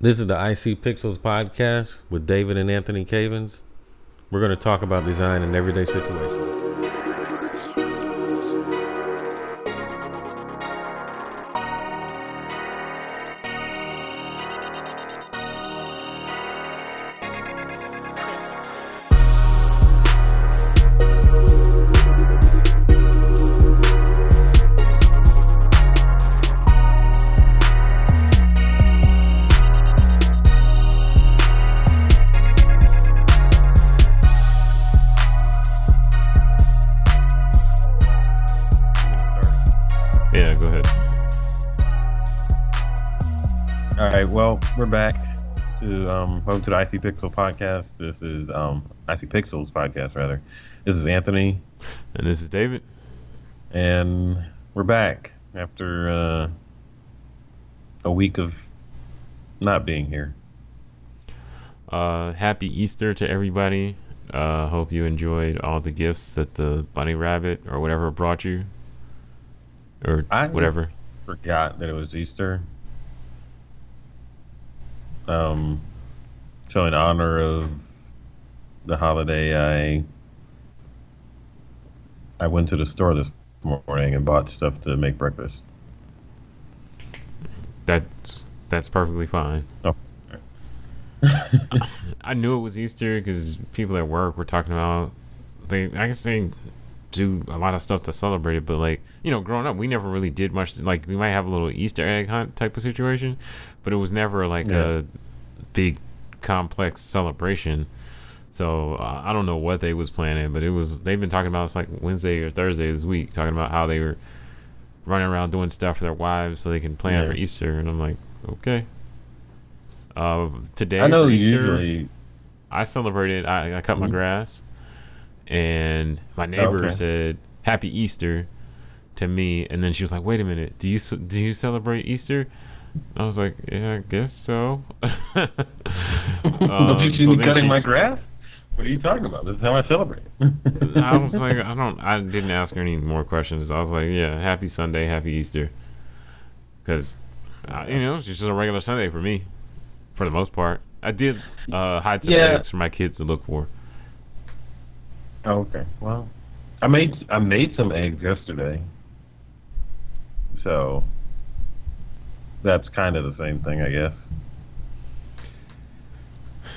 This is the I See Pixels podcast with David and Anthony Cavens. We're going to talk about design in everyday situations. Welcome to the I See Pixel podcast. This is um, I See Pixels podcast, rather. This is Anthony, And this is David. and we're back after uh, a week of not being here. Uh, happy Easter to everybody. Uh, hope you enjoyed all the gifts that the bunny rabbit or whatever brought you, or I- whatever. Forgot that it was Easter. Um, so in honor of the holiday, I I went to the store this morning and bought stuff to make breakfast. That's that's perfectly fine. Oh, I knew it was Easter because people at work were talking about they. I guess they do a lot of stuff to celebrate it, but like you know, growing up, we never really did much. Like we might have a little Easter egg hunt type of situation, but it was never like Yeah. a big complex celebration. So uh, I don't know what they was planning, but it was they've been talking about it's like Wednesday or Thursday this week, talking about how they were running around doing stuff for their wives so they can plan Yeah. for Easter, and I'm like, okay. Uh, today I know Easter, usually I celebrated. I, I cut my Mhm. grass, and my neighbor Okay. said "Happy Easter" to me, and then she was like, "Wait a minute, do you do you celebrate Easter?" I was like, "Yeah, I guess so." Don't Um, you see so me cutting she- my grass? What are you talking about? This is how I celebrate. I was like, I don't. I didn't ask her any more questions. I was like, "Yeah, Happy Sunday, Happy Easter," because uh, you know it's just a regular Sunday for me, for the most part. I did uh, hide some Yeah. eggs for my kids to look for. Oh, okay. Well, I made I made some eggs yesterday, so that's kind of the same thing, I guess.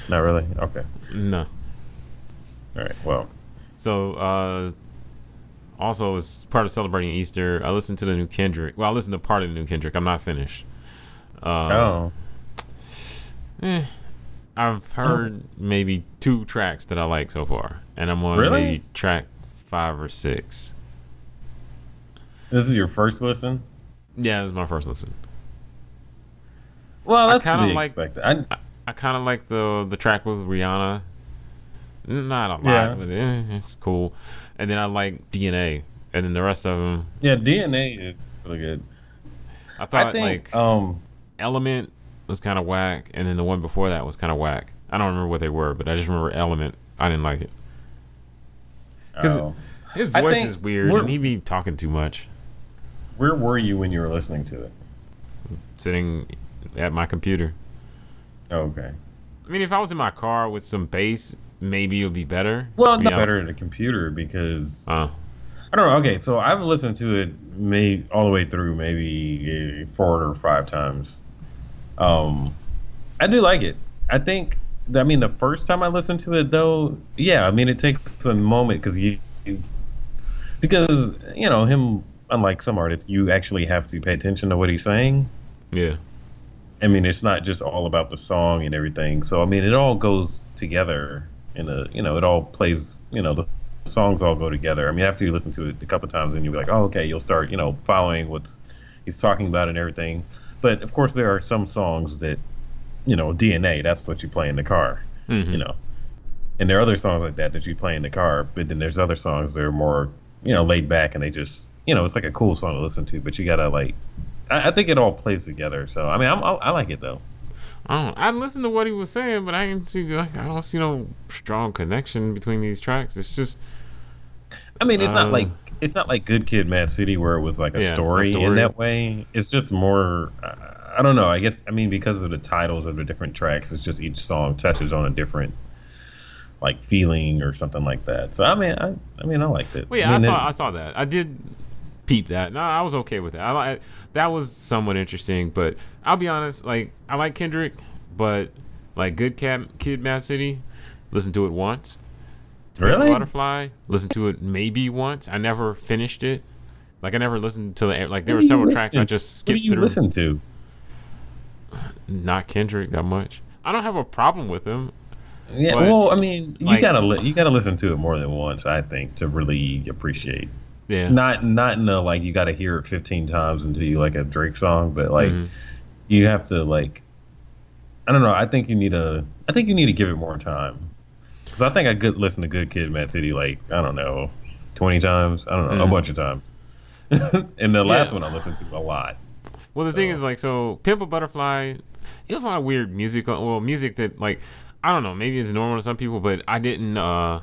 Not really. Okay. No. All right. Well, So, uh, also as part of celebrating Easter, I listened to the new Kendrick. Well, I listened to part of the new Kendrick. I'm not finished. Uh, oh, eh, I've heard maybe two tracks that I like so far, and I'm on Really? maybe track five or six. this is your first listen. Yeah, this is my first listen. Well, I that's kinda like- expected. I, I kind of like the the track with Rihanna. Not a lot, Yeah. but it's cool. And then I like DNA, and then the rest of them, yeah, DNA is really good. I thought I think. like um. Element was kind of whack, and then the one before that was kind of whack. I don't remember what they were, but I just remember Element. I didn't like it. 'Cause- Oh. His voice is weird, and he be talking too much. Where were you when you were listening to it? Sitting at my computer. Oh, okay. I mean, if I was in my car with some bass, maybe it would be better. Well, You not know? better in a computer because Uh, I don't know. Okay, so I've listened to it may all the way through maybe uh, four or five times. Um, I do like it. I think. I mean, the first time I listened to it, though, yeah. I mean, it takes a moment because you, you, because you know him. Unlike some artists, you actually have to pay attention to what he's saying. yeah. I mean, it's not just all about the song and everything. So I mean, it all goes together in a you know, it all plays. You know, the songs all go together. I mean, after you listen to it a couple times, and you'll be like, oh, okay, you'll start you know following what's he's talking about and everything. But of course, there are some songs that you know DNA. That's what you play in the car. Mhm. You know, and there are other songs like that that you play in the car. But then there's other songs that are more you know laid back and they just you know it's like a cool song to listen to. But you gotta like. I I think it all plays together. So I mean, I'm, I, I like it though. I don't. I listened to what he was saying, but I didn't see like I don't see no strong connection between these tracks. It's just I mean, it's Uh, not like it's not like Good Kid, Mad City, where it was like a, Yeah, a story, story. in that way. It's just more. Uh, I don't know. I guess I mean because of the titles of the different tracks, it's just each song touches on a different like feeling or something like that. So I mean, I I mean, I liked it. Well, yeah, I, mean, saw it- I saw that. I did peep that. No, I was okay with that. I like that was somewhat interesting, but I'll be honest, like I like Kendrick, but like Good Cat Kid Mad City, listen to it once. Really? Butterfly, listen to it maybe once. I never finished it. Like I never listened to the like there were several tracks I just What skipped do you through. listen to? Not Kendrick that much. I don't have a problem with him. Yeah, But, well, I mean, you like- gotta li- you gotta listen to it more than once, I think, to really appreciate. Yeah. Not not in a like you gotta hear it 15 times until you like a Drake song, but like Mhm. you have to like. I don't know. I think you need to. I think you need to give it more time. Because I think I could listen to Good Kid, Mad City like I don't know, 20 times. I don't know, a Mhm. bunch of times. and the last Yeah. one I listened to a lot. Well, the thing is, like, so Pimp a Butterfly, it was a lot of weird music. Well, music that, like, I don't know, maybe it's normal to some people, but I didn't. uh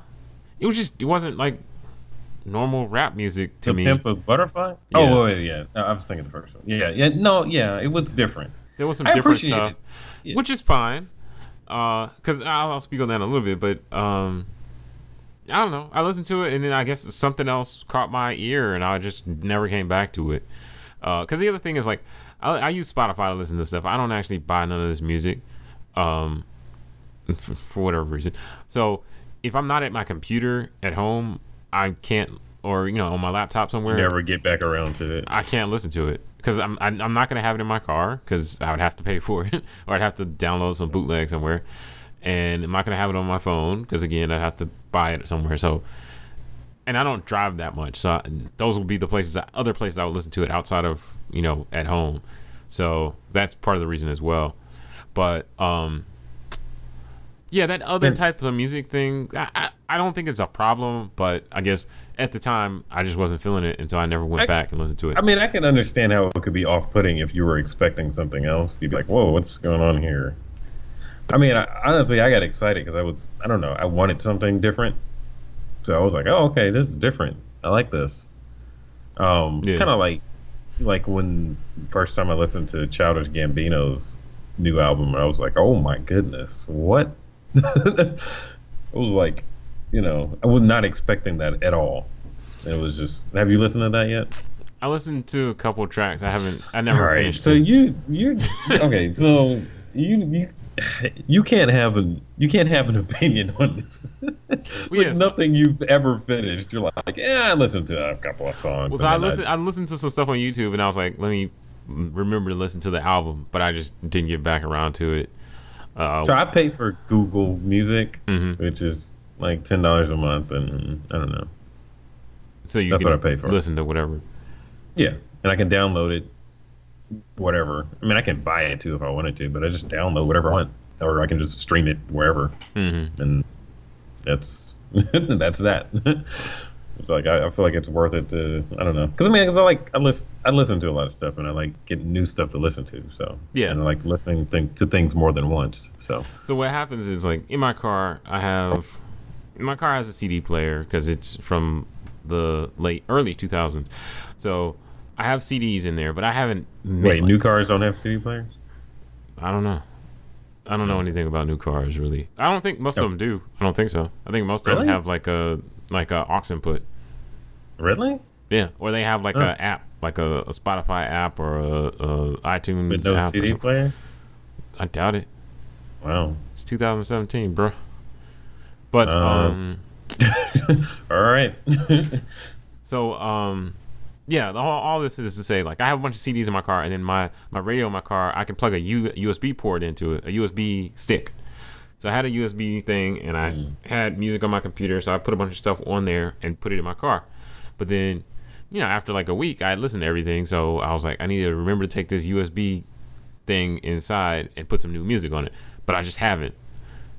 It was just, it wasn't like normal rap music to the me. Pimp a Butterfly. Yeah. Oh wait, yeah. I was thinking the first one. Yeah, yeah. No, yeah. It was different. There was some I different stuff. Yeah. which is fine. Because I'll, I'll speak on that a little bit, but um, I don't know. I listened to it, and then I guess something else caught my ear, and I just never came back to it. Because the other thing is, like, I, I use Spotify to listen to stuff. I don't actually buy none of this music, um, for, for whatever reason. So if I'm not at my computer at home, I can't, or you know, on my laptop somewhere. Never get back around to it. I can't listen to it because I'm I'm not gonna have it in my car because I would have to pay for it or I'd have to download some bootleg somewhere, and I'm not gonna have it on my phone because again I'd have to buy it somewhere. So, and I don't drive that much, so I, those will be the places that, other places I would listen to it outside of you know at home. So that's part of the reason as well. But um, yeah, that other And- types of music thing, I, I I don't think it's a problem, but I guess at the time I just wasn't feeling it, and so I never went I- back and listened to it. I mean, I can understand how it could be off-putting if you were expecting something else. You'd be like, "Whoa, what's going on here?" I mean, I, honestly, I got excited because I was, I don't know, I wanted something different. So I was like, "Oh, okay, this is different. I like this." Um, Yeah. kind of like, like when first time I listened to Childish Gambino's new album, I was like, "Oh my goodness, what?" it was like, you know, I was not expecting that at all. It was just. Have you listened to that yet? I listened to a couple of tracks. I haven't. I never All right. finished. So it. you you okay? So you you you can't have an you can't have an opinion on this. like yes. nothing you've ever finished. You're like, yeah, I listened to a couple of songs. Well, so I listened. I listened to some stuff on YouTube, and I was like, let me remember to listen to the album, but I just didn't get back around to it. Uh, So I pay for Google Music, mhm. which is like ten dollars a month, and I don't know. So you That's can what I pay for. listen to whatever. Yeah, and I can download it, whatever. I mean, I can buy it too if I wanted to, but I just download whatever I want, or I can just stream it wherever. hmm and that's that's that. it's like I, I feel like it's worth it to I don't know because I mean because I like I listen I listen to a lot of stuff and I like getting new stuff to listen to so Yeah. and I like listening thing, to things more than once so So what happens is like in my car, I have my car has a CD player because it's from the late early 2000s. So I have CDs in there, but I haven't. wait like- new cars don't have CD players I don't know. I don't know hmm. anything about new cars really. I don't think most of them do. I don't think so. I think most of them have like a like a aux input. really Yeah, or they have like Huh. a app, like a, a Spotify app or a, a iTunes with no app. CD player I doubt it. wow It's 2017, bro. But Uh, um, all right so um, yeah, the whole, all this is to say, like, I have a bunch of CDs in my car, and then my my radio in my car, I can plug a U, USB port into it, a USB stick. So I had a USB thing, and I Mm. had music on my computer, so I put a bunch of stuff on there and put it in my car. But then, you know, after like a week, I listened to everything, so I was like, I need to remember to take this USB thing inside and put some new music on it. But I just haven't.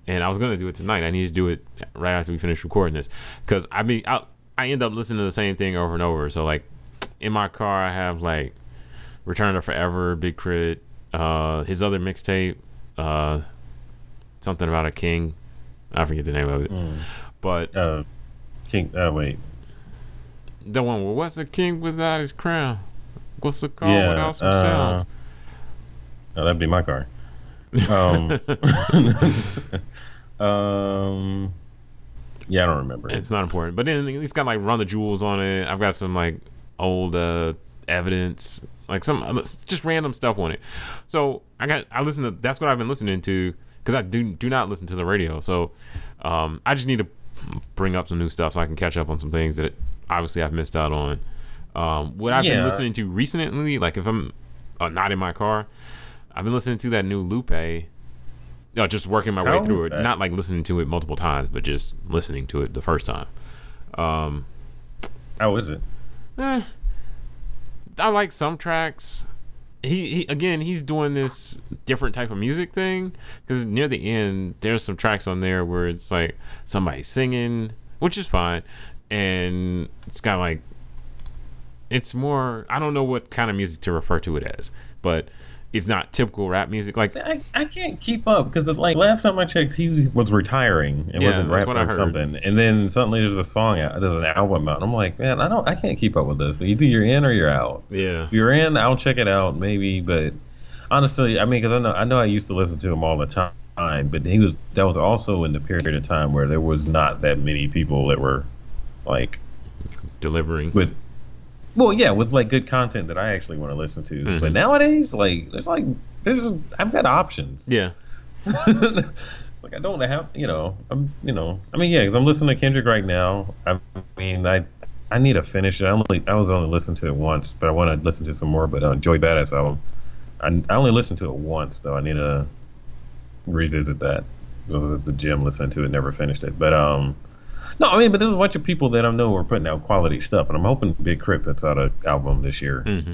And I was gonna do it tonight. I need to do it right after we finish recording this, because I mean, I I end up listening to the same thing over and over. So like, in my car, I have like Return to Forever, Big K.R.I.T., uh, his other mixtape, uh, something about a king. I forget the name of it, Mm. but uh King oh wait the one where what's a king without his crown? What's a car Yeah, without some uh, sounds? No, that'd be my car. Um, um, yeah, I don't remember. It's not important. But then it's got like Run the Jewels on it. I've got some like old uh, evidence, like some uh, just random stuff on it. So I got I listen to that's what I've been listening to because I do do not listen to the radio. So um, I just need to bring up some new stuff so I can catch up on some things that obviously I've missed out on. Um, what I've been listening to recently, like if I'm uh, not in my car, I've been listening to that new Lupe. No, just working my way through it. that? Not like listening to it multiple times, but just listening to it the first time. Um, How is it? eh, I like some tracks. He, he again, he's doing this different type of music thing because near the end, there's some tracks on there where it's like somebody singing, which is fine, and it's got like it's more. I don't know what kind of music to refer to it as, but it's not typical rap music. Like I, I can't keep up because like last time I checked, he was retiring and Yeah, wasn't rapping or something. And then suddenly there's a song out, there's an album out. And I'm like, man, I don't, I can't keep up with this. Either you're in or you're out. yeah, If you're in, I'll check it out maybe. But honestly, I mean, because I know, I know I used to listen to him all the time. But he was that was also in the period of time where there was not that many people that were like delivering. with well yeah with like good content that i actually want to listen to. Mhm. but nowadays like there's like there's i've got options. Yeah, like i don't have you know i'm you know i mean yeah because i'm listening to kendrick right now. I mean i i need to finish it. I only i was only listening to it once but i want to listen to some more but uh, Joey Bada$$ album. I, I only listened to it once though. I need to revisit that. Was the gym listening to it never finished it. But um no, I mean, but there's a bunch of people that I know are putting out quality stuff, and I'm hoping Big K.R.I.T. puts out an album this year. hmm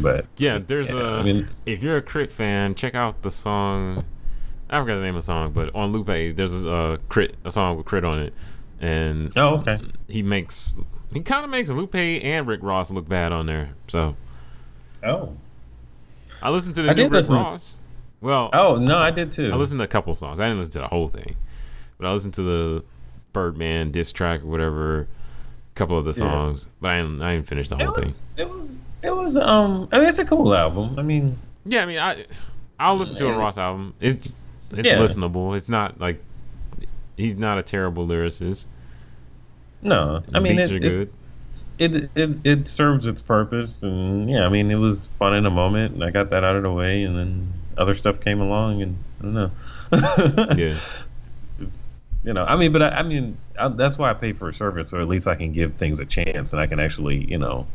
But yeah. There's yeah, a. I mean, if you're a K.R.I.T. fan, check out the song. I forgot the name of the song, but on Lupe, there's a K.R.I.T., a song with K.R.I.T. on it, and oh, okay. he makes he kind of makes Lupe and Rick Ross look bad on there. So Oh, I listened to the I new did Rick listen- Ross. Well, oh no, I did too. I listened to a couple songs. I didn't listen to the whole thing, but I listened to the Birdman diss track or whatever, a couple of the Yeah. songs. But I didn't, I didn't finish the It whole thing. it was, it was. Um, I mean, it's a cool album. I mean, Yeah, I mean, I I'll listen to a Ross album. It's it's Yeah. listenable. It's not like he's not a terrible lyricist. no, I mean, beats it, are it, good. it, it, it serves its purpose, and yeah, I mean, it was fun in a moment, and I got that out of the way, and then other stuff came along, and I don't know. yeah, it's, it's you know i mean but i, I mean I, that's why i pay for a service or at least i can give things a chance and i can actually you know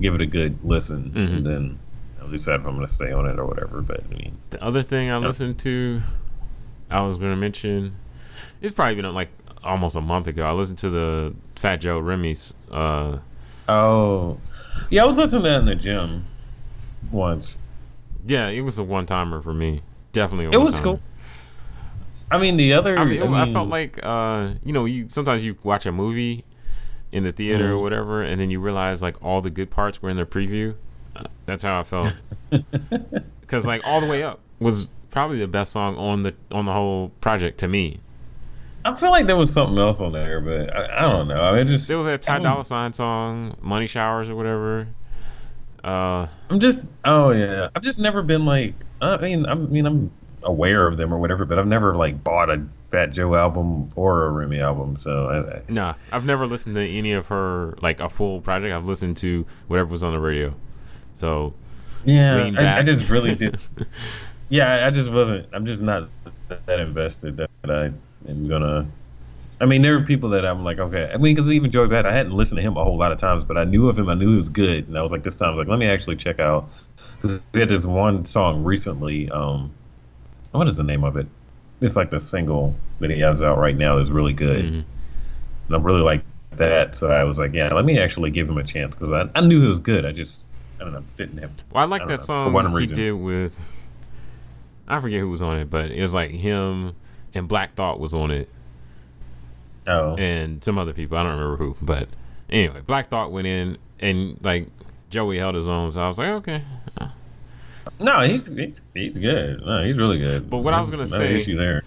give it a good listen Mhm. and then i'll decide if i'm going to stay on it or whatever but i mean the other thing I Yeah. listened to, I was gonna mention, it's probably been like almost a month ago. I listened to the Fat Joe Remy's. Uh, oh yeah i was listening to that in the gym once yeah, it was a one timer for me. Definitely. A it was cool i mean the other I mean, I mean, felt like uh, you know, you sometimes you watch a movie in the theater or Mhm. whatever, and then you realize like all the good parts were in the preview. Uh, that's how I felt. because like all the way up was probably the best song on the on the whole project to me. i feel like there was something else on there but i, I don't know i mean just There was that Ty Dolla Sign song, "Money Showers" or whatever. Uh, I'm just oh yeah. I've just never been like I mean I mean I'm aware of them or whatever, but I've never like bought a Fat Joe album or a Remy album. So I, I, nah, I've never listened to any of her like a full project. I've listened to whatever was on the radio. So yeah, I, I just really did. Yeah, I- just wasn't. I'm just not that invested that I am gonna. I mean, there are people that I'm like, okay. I mean, because even Joey Bad, I hadn't listened to him a whole lot of times, but I knew of him. I knew he was good, and I was like, this time, I was like, let me actually check out. Because he had this one song recently. Um, what is the name of it? It's like the single that he has out right now is really good, mhm. and I really like that. So I was like, yeah, let me actually give him a chance because I, I knew he was good. I just I don't know didn't have. Well, I like I that know, song he did with. I forget who was on it, but it was like him and Black Thought was on it, Oh, and some other people. I don't remember who, but anyway, Black Thought went in and like Joey held his own, so I was like, okay. No, he's he's he's good. No, he's really good. But what I was gonna no say- issue there.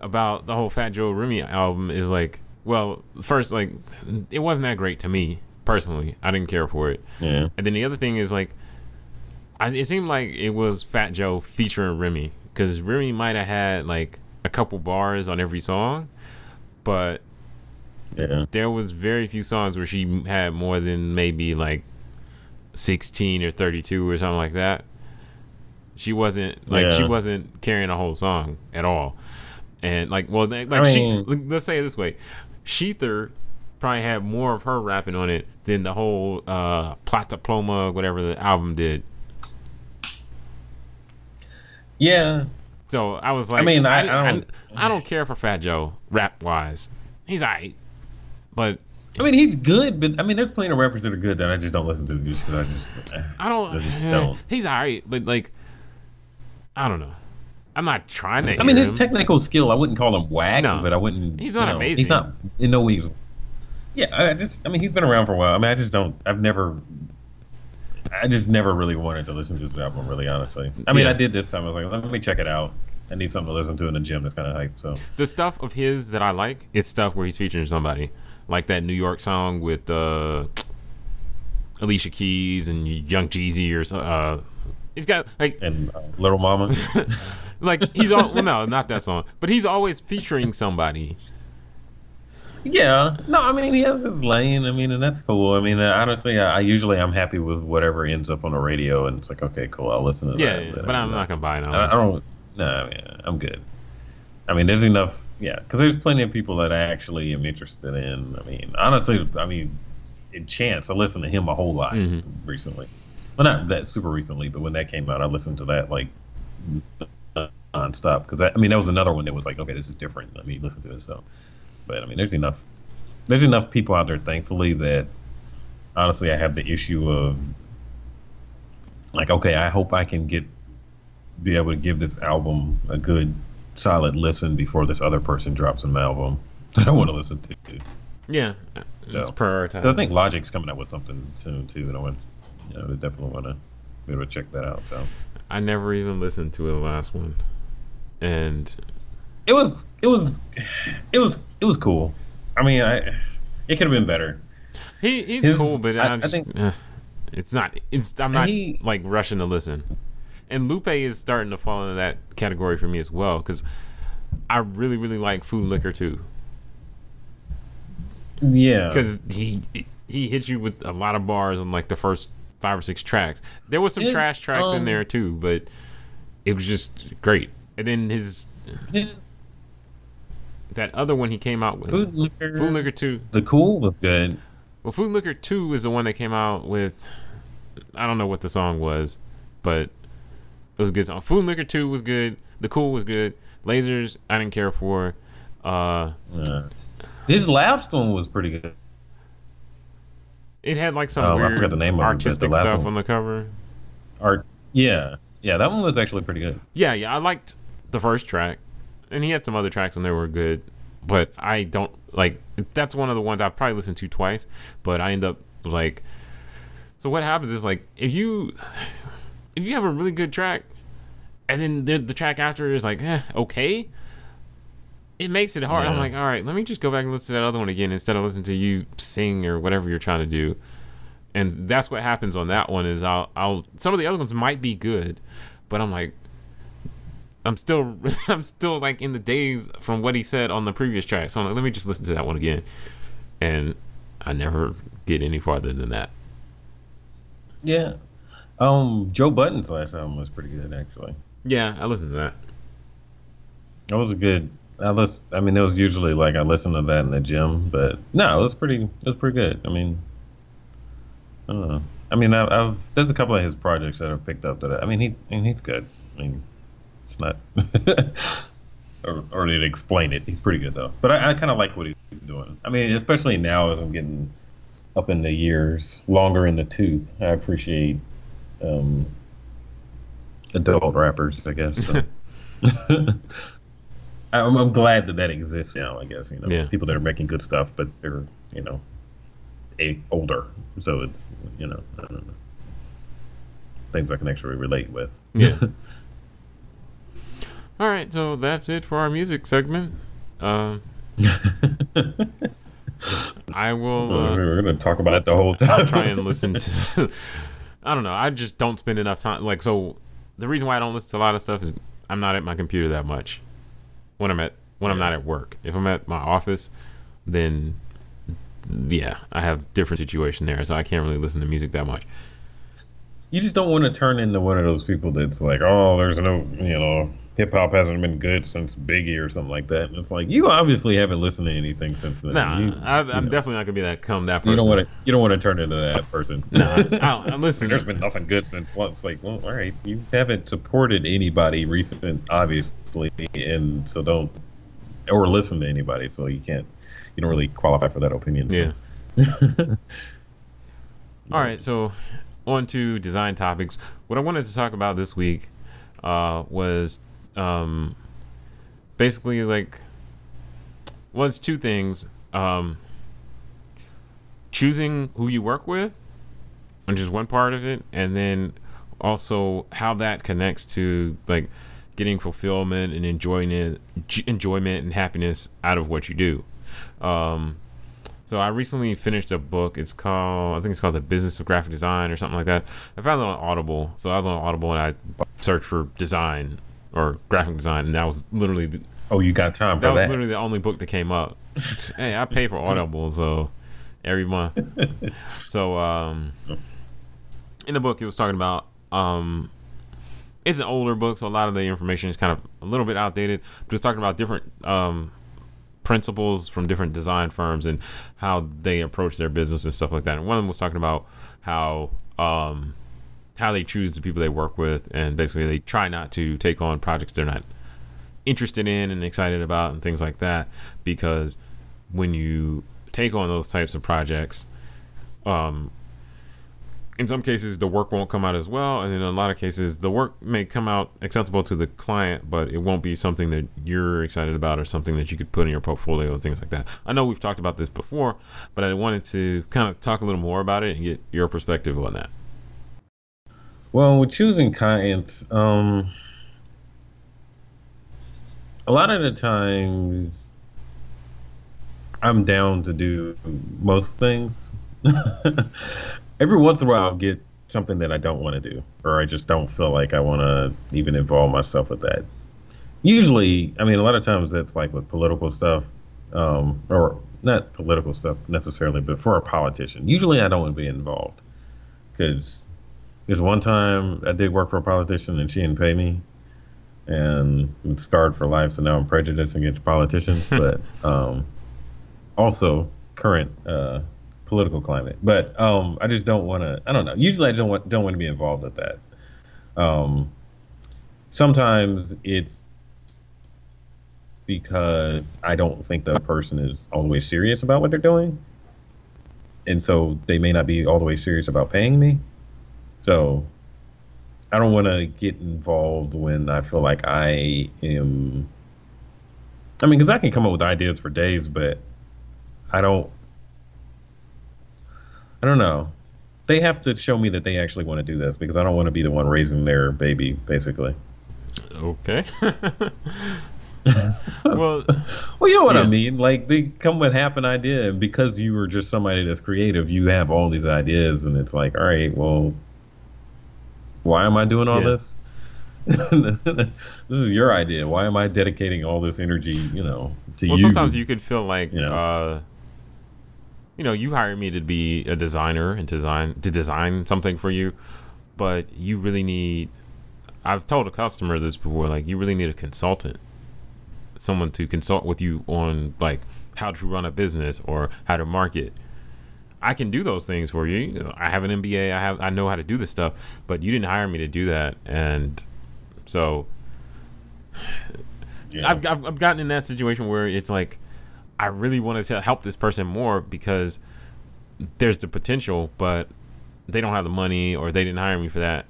about the whole Fat Joe Remy album is like, well, first, like, it wasn't that great to me personally. I didn't care for it. Yeah. And then the other thing is like, I, it seemed like it was Fat Joe featuring Remy because Remy might have had like a couple bars on every song, but Yeah. there was very few songs where she had more than maybe like 16 or 32 or something like that. She wasn't like she wasn't carrying a whole song at all. And like well like I she mean- like, let's say it this way. ShETHER probably had more of her rapping on it than the whole uh Plata O Plomo whatever the album did. Yeah. So I was like mean, I- I, I don't- I don't care for Fat Joe rap wise. He's alright. But I mean, he's good, but I mean, there's plenty of rappers that are good that I just don't listen to just because I just. I don't. I just don't. He's alright, but like, I don't know. I'm not trying to. I mean, his him. technical skill, I wouldn't call him whack, No. but I wouldn't. He's not you know, amazing. He's not in no ways. Yeah, I just. I mean, he's been around for a while. I mean, I just don't. I've never. I just never really wanted to listen to this album, really, honestly. I mean, Yeah. I did this time. I was like, let me check it out. I need something to listen to in the gym that's kind of hype. So the stuff of his that I like is stuff where he's featuring somebody, like that New York song with uh, Alicia Keys and Young Jeezy or. Uh, he's got like and uh, Little Mama. like he's all well no not that song, but he's always featuring somebody. Yeah, no, I mean he has his lane. I mean, and that's cool. I mean, uh, honestly, I, I usually I'm happy with whatever ends up on the radio, and it's like, okay, cool, I'll listen to Yeah, that. yeah, but I'm not gonna buy it. I, I don't. No, yeah, I'm good. I mean, there's enough. Yeah, because there's plenty of people that I actually am interested in. I mean, honestly, I mean, in Chance, I listened to him a whole lot Mhm. recently. Well, not that super recently, but when that came out, I listened to that like nonstop. Because I mean, that was another one that was like, okay, this is different. Let me listen to it. So, but I mean, there's enough. There's enough people out there, thankfully, that honestly, I have the issue of like, okay, I hope I can get be able to give this album a good solid listen before this other person drops an album that I want to listen to. Yeah, it's So- prioritized. I think Logic's coming out with something soon too, and I want, know, I definitely want to be able to check that out. So I never even listened to the last one, and it was, it was, it was, it was cool. I mean, I it could have been better. he he's His- cool, but I- I, I think- eh, it's not. It's I'm not He- like rushing to listen. And Lupe is starting to fall into that category for me as well because I really really like Food and Liquor too Yeah, because he he hit you with a lot of bars on like the first five or six tracks. There was some His, trash tracks in um, there too, but it was just great. And then his his that other one he came out with food and liquor, Food and Liquor two. the cool was good. Well, Food and Liquor 2 is the one that came out with. I don't know what the song was, but it was a good song. Food and Liquor 2 was good. The Cool was good. Lasers, I didn't care for. Uh, Uh, his last one was pretty good. It had like some Oh, I weird forgot the name of it, the artistic stuff one- on the cover. Art, yeah, yeah, that one was actually pretty good. Yeah, yeah, I liked the first track, and he had some other tracks on there were good, but I don't like. That's one of the ones I probably listened to twice, but I end up like. So what happens is like if you if you have a really good track, and then the, the track after is like eh, okay, it makes it hard. I'm like, all right, let me just go back and listen to that other one again instead of listening to you sing or whatever you're trying to do. And that's what happens on that one is I'll I'll some of the other ones might be good, but I'm like I'm still I'm still like in the daze from what he said on the previous track. So I'm like, let me just listen to that one again. And I never get any farther than that. Yeah, um, Joe Budden's last album was pretty good actually. Yeah, I listened to that. That was a good. I listen. I mean, it was usually like I listened to that in the gym, but no, it was pretty. It was pretty good. I mean, I don't know. I mean, I've, I've there's a couple of his projects that I've picked up that I, I mean he I mean he's good. I mean, it's not. or, or to explain it, he's pretty good though. But I, I kind of like what he's doing. I mean, especially now as I'm getting up in the years, longer in the tooth, I appreciate um, adult rappers. I guess. So. I'm, I'm glad that that exists now. I guess you know Yeah. people that are making good stuff, but they're you know a, older, so it's you know I don't know. things I can actually relate with. Yeah. All right, so that's it for our music segment. Um, I will. Uh, we're gonna talk about it the whole time. I'll try and listen to. I don't know. I just don't spend enough time. Like, so the reason why I don't listen to a lot of stuff is I'm not at my computer that much when I'm at when I'm not at work. If I'm at my office, then yeah, I have different situation there, so I can't really listen to music that much. You just don't want to turn into one of those people that's like, oh, there's no, you know, hip hop hasn't been good since Biggie or something like that. And it's like you obviously haven't listened to anything since then. Nah, you, I, know, definitely not gonna be that come that person. You don't want to. You don't want to turn into that person. Nah, I, am listening. There's been nothing good since. Well, it's like, well, all right, you haven't supported anybody recent, obviously, and so don't, or listen to anybody, so you can't. You don't really qualify for that opinion. so. Yeah. All right, so on to design topics. What I wanted to talk about this week uh, was um, basically like was two things: um, choosing who you work with, which is one part of it, and then also how that connects to like getting fulfillment and enjoyment, enjoyment and happiness out of what you do. Um, so I recently finished a book. It's called I think it's called The Business of Graphic Design or something like that. I found it on Audible. So I was on Audible and I searched for design or graphic design, and that was literally the, Oh, you got time that for was that? literally the only book that came up. hey, I pay for Audible, so every month. so um, in the book, it was talking about um, it's an older book, so a lot of the information is kind of a little bit outdated. But it's talking about different um, principles from different design firms and how they approach their business and stuff like that. And one of them was talking about how um, how they choose the people they work with, and basically they try not to take on projects they're not interested in and excited about and things like that because when you take on those types of projects um in some cases the work won't come out as well and in a lot of cases the work may come out acceptable to the client but it won't be something that you're excited about or something that you could put in your portfolio and things like that. I know we've talked about this before but i wanted to kind of talk a little more about it and get your perspective on that Well, with choosing clients, um, a lot of the times I'm down to do most things. Every once in a while, I'll get something that I don't want to do, or I just don't feel like I want to even involve myself with that. Usually, I mean, a lot of times that's like with political stuff, um, or not political stuff necessarily, but for a politician. Usually, I don't want to be involved because there's one time I did work for a politician and she didn't pay me, and I'm scarred for life. So now I'm prejudiced against politicians, but um, also current uh, political climate. But um, I just don't want to. I don't know. Usually, I don't want don't want to be involved with that. Um, sometimes it's because I don't think the person is all the way serious about what they're doing, and so they may not be all the way serious about paying me. So I don't want to get involved when I feel like I am. I mean, because I can come up with ideas for days, but I don't. I don't know. They have to show me that they actually want to do this because I don't want to be the one raising their baby, basically. okay well Well, you know what I mean. Like they come with half an idea, and because you were just somebody that's creative, you have all these ideas, and it's like, all right, well, why am I doing all Yeah. this? this is your idea. Why am I dedicating all this energy, you know, to well you? sometimes you could feel like Yeah. uh you know you hired me to be a designer and design to design something for you but you really need i've told a customer this before like you really need a consultant someone to consult with you on like how to run a business or how to market i can do those things for you You know, i have an mba i have i know how to do this stuff but you didn't hire me to do that and so Yeah. I've, I've, I've gotten in that situation where it's like I really wanted to help this person more because there's the potential, but they don't have the money or they didn't hire me for that.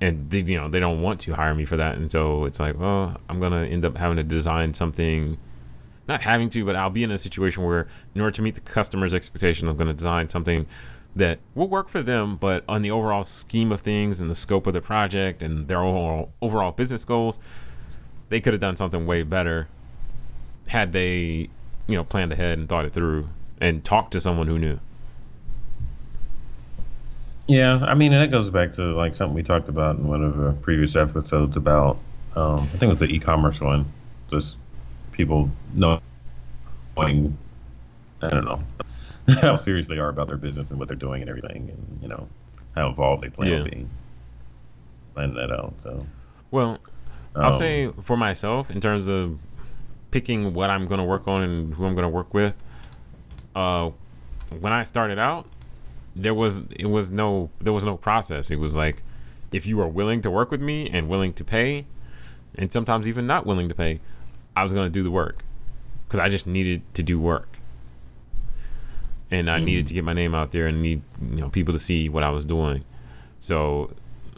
And they, you know, they don't want to hire me for that. And so it's like, well, I'm going to end up having to design something, not having to, but I'll be in a situation where in order to meet the customer's expectation, I'm going to design something that will work for them, but on the overall scheme of things and the scope of the project and their overall, overall business goals, they could have done something way better had they, you know, planned ahead and thought it through and talked to someone who knew. Yeah, I mean, that goes back to like something we talked about in one of the previous episodes about. Um, I think it was the e-commerce one. Just people knowing, I don't know, how serious they are about their business and what they're doing and everything, and you know how involved they plan Yeah. on being. Planning that out. So Well, I'll um, say for myself in terms of picking what I'm going to work on and who I'm going to work with. Uh, when I started out, there was it was no there was no process. It was like if you are willing to work with me and willing to pay, and sometimes even not willing to pay, I was going to do the work because I just needed to do work. And I needed to get my name out there and need you know people to see what I was doing. So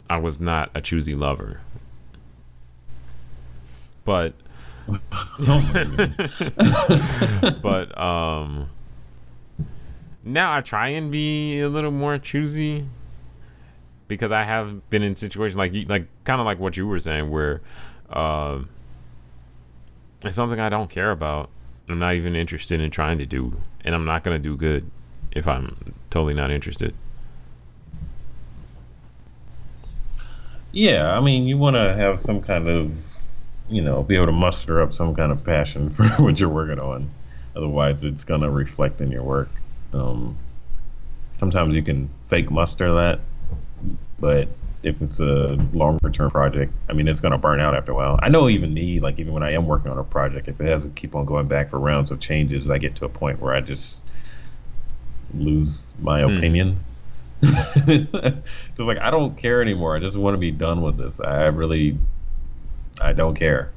I was not a choosy lover. But but um now I try and be a little more choosy because I have been in situations like like kind of like what you were saying where uh, it's something I don't care about. I'm not even interested in trying to do, and I'm not gonna do good if I'm totally not interested. Yeah, I mean, you want to have some kind of, you know, be able to muster up some kind of passion for what you're working on. Otherwise, it's going to reflect in your work. Um, sometimes you can fake muster that, but if it's a longer term project, I mean, it's going to burn out after a while. I know even me, like, even when I am working on a project, if it has to keep on going back for rounds of changes, I get to a point where I just lose my Hmm. opinion. just like I don't care anymore. I just want to be done with this. I really, I don't care.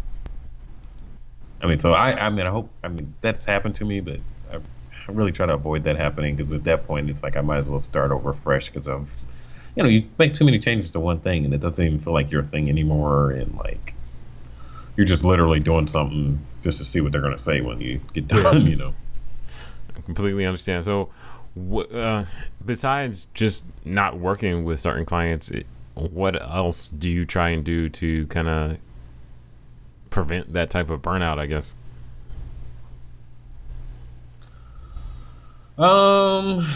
I mean, so I, I mean, I hope, I mean, that's happened to me, but I, I really try to avoid that happening because at that point, it's like I might as well start over fresh because of, you know, you make too many changes to one thing and it doesn't even feel like your thing anymore, and like you're just literally doing something just to see what they're gonna say when you get done, you know. I completely understand. So, uh, besides just not working with certain clients, it, what else do you try and do to kind of prevent that type of burnout? I guess. Um.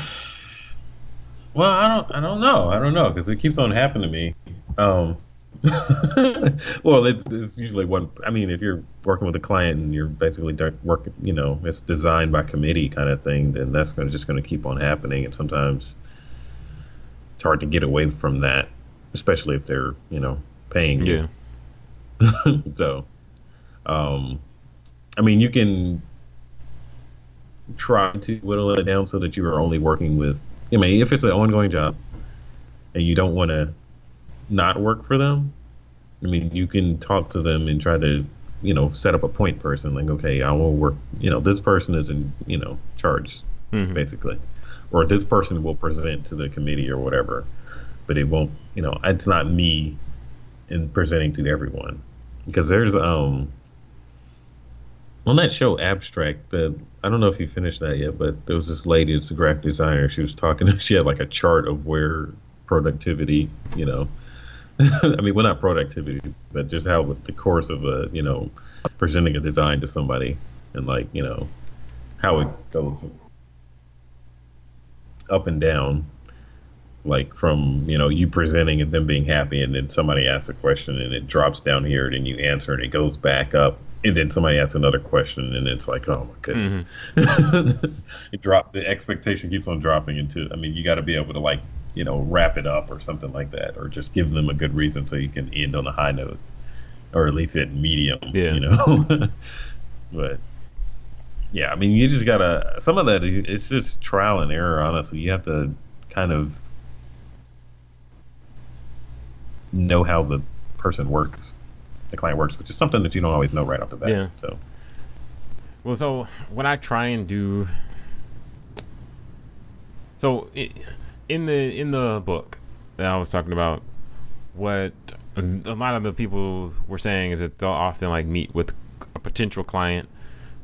Well, I don't. I don't know. I don't know because it keeps on happening to me. Um. well, it's, it's usually one. I mean, if you're working with a client and you're basically working, you know, it's designed by committee kind of thing, then that's gonna, just going to keep on happening. And sometimes it's hard to get away from that, especially if they're, you know, paying you. So, um, I mean, you can try to whittle it down so that you are only working with. I mean, if it's an ongoing job and you don't want to not work for them, I mean, you can talk to them and try to, you know, set up a point person. Like, okay, I will work. You know, this person is in, you know, charge Mhm. basically, or this person will present to the committee or whatever, but it won't. You know, it's not me in presenting to everyone because there's um on that show abstract that i don't know if you finished that yet but there was this lady it's a graphic designer she was talking she had like a chart of where productivity you know i mean well not productivity but just how with the course of a you know presenting a design to somebody and like you know how it goes up and down like from you know you presenting and them being happy and then somebody asks a question and it drops down here and then you answer and it goes back up and then somebody asks another question and it's like oh my goodness. Mm-hmm. It dropped the expectation keeps on dropping into i mean you got to be able to like you know wrap it up or something like that or just give them a good reason so you can end on a high note or at least at medium Yeah. you know? But yeah i mean you just gotta some of that it's just trial and error honestly. You have to kind of know how the person works, the client works, which is something that you don't always know right off the bat. Yeah. So Well, so what I try and do, so in the in the book that I was talking about, what a lot of the people were saying is that they'll often like meet with a potential client,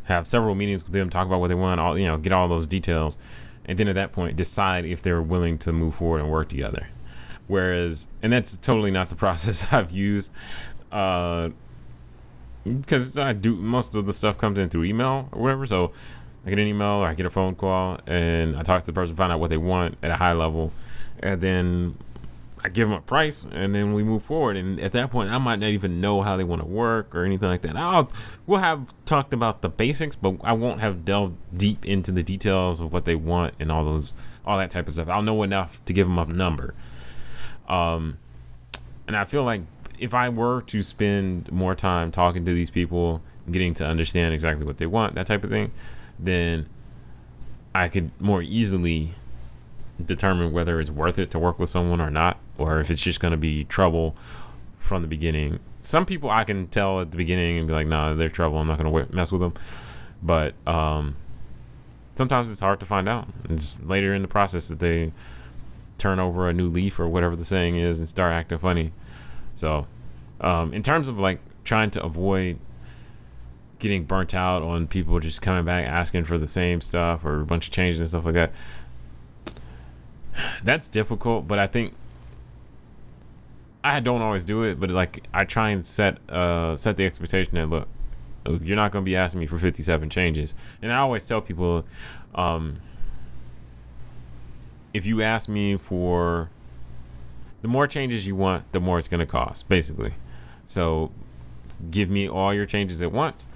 have several meetings with them, talk about what they want, all you know, get all those details, and then at that point decide if they're willing to move forward and work together. Whereas, and that's totally not the process I've used. Uh, because I do most of the stuff comes in through email or whatever. So I get an email or I get a phone call and I talk to the person, find out what they want at a high level, and then I give them a price, and then we move forward. And at that point, I might not even know how they want to work or anything like that. I'll we'll have talked about the basics, but I won't have delved deep into the details of what they want and all those all that type of stuff. I'll know enough to give them a number. Um, and I feel like if I were to spend more time talking to these people, getting to understand exactly what they want, that type of thing, then I could more easily determine whether it's worth it to work with someone or not, or if it's just going to be trouble from the beginning. Some people I can tell at the beginning and be like, nah, they're trouble. I'm not going to mess with them. But um, sometimes it's hard to find out. It's later in the process that they turn over a new leaf or whatever the saying is and start acting funny. So, um, in terms of like trying to avoid getting burnt out on people just coming back asking for the same stuff or a bunch of changes and stuff like that, that's difficult. But I think I don't always do it. But like I try and set uh, set the expectation that look, you're not going to be asking me for 57 changes. And I always tell people, um, if you ask me for the more changes you want, the more it's going to cost, basically. So give me all your changes at once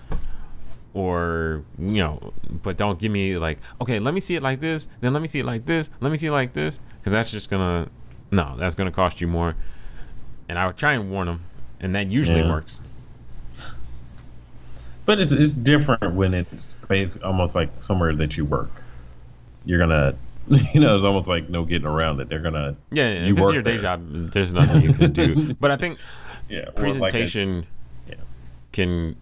or you know but don't give me like okay let me see it like this then let me see it like this let me see it like this because that's just gonna no that's gonna cost you more and i would try and warn them and that usually Yeah. works But it's it's different when it's based almost like somewhere that you work. You're gonna, you know, it's almost like no getting around it. They're gonna, yeah if You it's work your day there. job there's nothing you can do but i think yeah, or like a- presentation yeah. can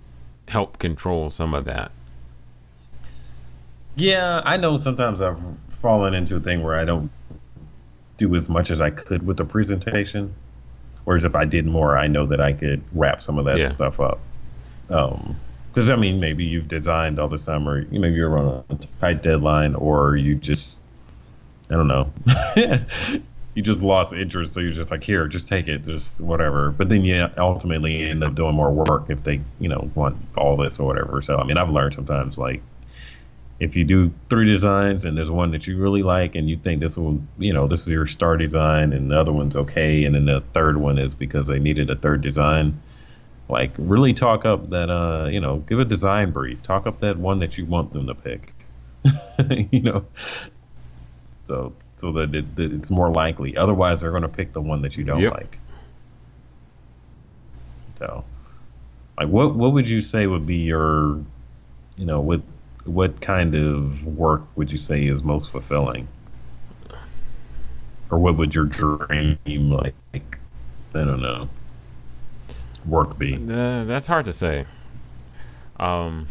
help control some of that Yeah, I know sometimes I've fallen into a thing where I don't do as much as I could with the presentation. Whereas if I did more, I know that I could wrap some of that Yeah. stuff up. Um, because I mean, maybe you've designed all the summer. you maybe you're on a tight deadline, or you just, I don't know, you just lost interest, so you're just like, here, just take it, just whatever. But then you ultimately end up doing more work if they, you know, want all this or whatever. So I mean, I've learned sometimes like if you do three designs and there's one that you really like and you think this will, you know, this is your star design and the other one's okay, and then the third one is because they needed a third design, like really talk up that, uh, you know, give a design brief, talk up that one that you want them to pick, you know, so so that, it, that it's more likely. Otherwise, they're going to pick the one that you don't Yep. like. So, like, what what would you say would be your, you know, what what kind of work would you say is most fulfilling? Or what would your dream like? I don't know. Work be? Uh, that's hard to say. Um,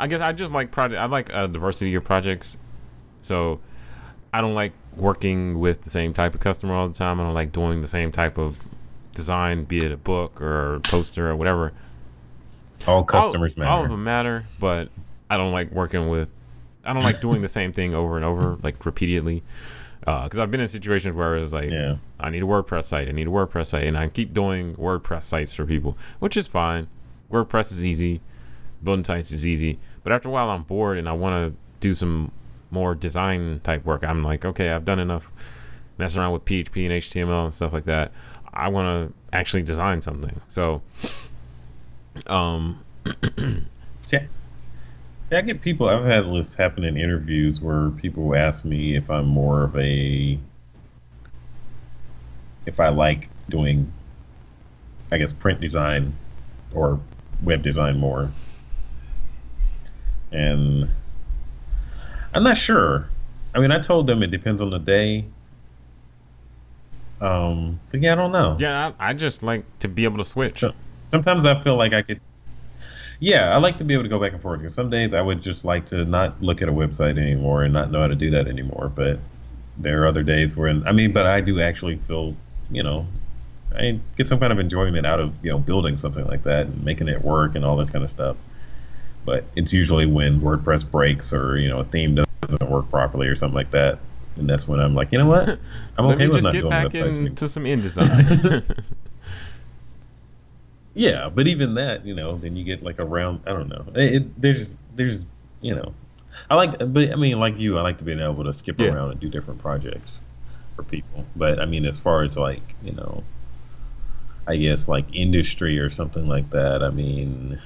I guess I just like project. I like a diversity of projects. So I don't like working with the same type of customer all the time. I don't like doing the same type of design, be it a book or a poster or whatever. All customers all, matter. All of them matter, but I don't like working with. I don't like doing the same thing over and over, like repeatedly. Uh, because I've been in situations where it's like, Yeah. I need a WordPress site. I need a WordPress site, and I keep doing WordPress sites for people, which is fine. WordPress is easy, building sites is easy. But after a while, I'm bored and I want to do some more design type work. I'm like, okay, I've done enough messing around with PHP and HTML and stuff like that. I want to actually design something. So, um, Yeah. Yeah, I get people. I've had this happen in interviews where people ask me if I'm more of a, if I like doing, I guess, print design or web design more. And I'm not sure. I mean, I told them it depends on the day. Um, but yeah, I don't know. yeah, I, I just like to be able to switch. Sometimes I feel like I could. Yeah, I like to be able to go back and forth because some days I would just like to not look at a website anymore and not know how to do that anymore. But there are other days where, I mean, but I do actually feel, you know, I get some kind of enjoyment out of you know building something like that and making it work and all this kind of stuff. But it's usually when WordPress breaks or you know a theme doesn't work properly or something like that, and that's when I'm like, you know what, I'm okay with just not get doing back websites into some InDesign. Yeah, but even that, you know, then you get like a round. I don't know. It, it, there's, there's, you know, I like, but I mean, like you, I like to be able to skip Yeah. around and do different projects for people. But I mean, as far as like you know, I guess like industry or something like that. I mean,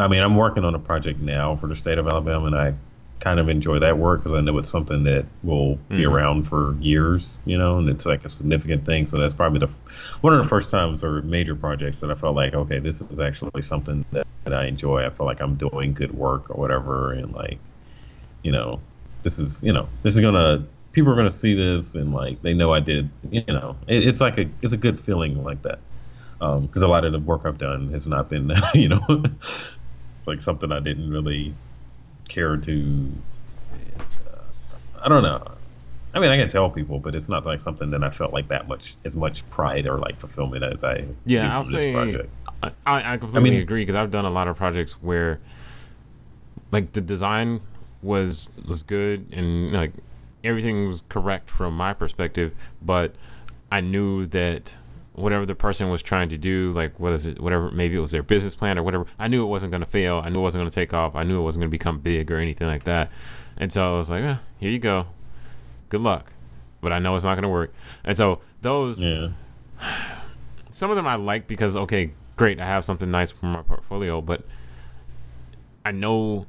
I mean, I'm working on a project now for the state of Alabama, and I kind of enjoy that work because I know it's something that will be Mhm. around for years, you know, and it's like a significant thing. So that's probably the one of the first times or major projects that I felt like, okay, this is actually something that, that I enjoy. I feel like I'm doing good work or whatever, and like, you know, this is, you know, this is gonna people are gonna see this and like they know I did, you know, it, it's like a it's a good feeling like that because a lot of the work I've done has not been, you know, it's like something I didn't really care to. Uh, I don't know. I mean, I can tell people, but it's not like something that I felt like that much as much pride or like fulfillment as I. Yeah, I'll this say project. I, I I completely mean- agree because I've done a lot of projects where, like, the design was was good and like everything was correct from my perspective, but I knew that whatever the person was trying to do, like what is it, whatever maybe it was their business plan or whatever, I knew it wasn't going to fail. I knew it wasn't going to take off. I knew it wasn't going to become big or anything like that. And so I was like, eh, here you go, good luck. But I know it's not going to work. And so those Yeah. some of them I like because okay, great, I have something nice for my portfolio, but I know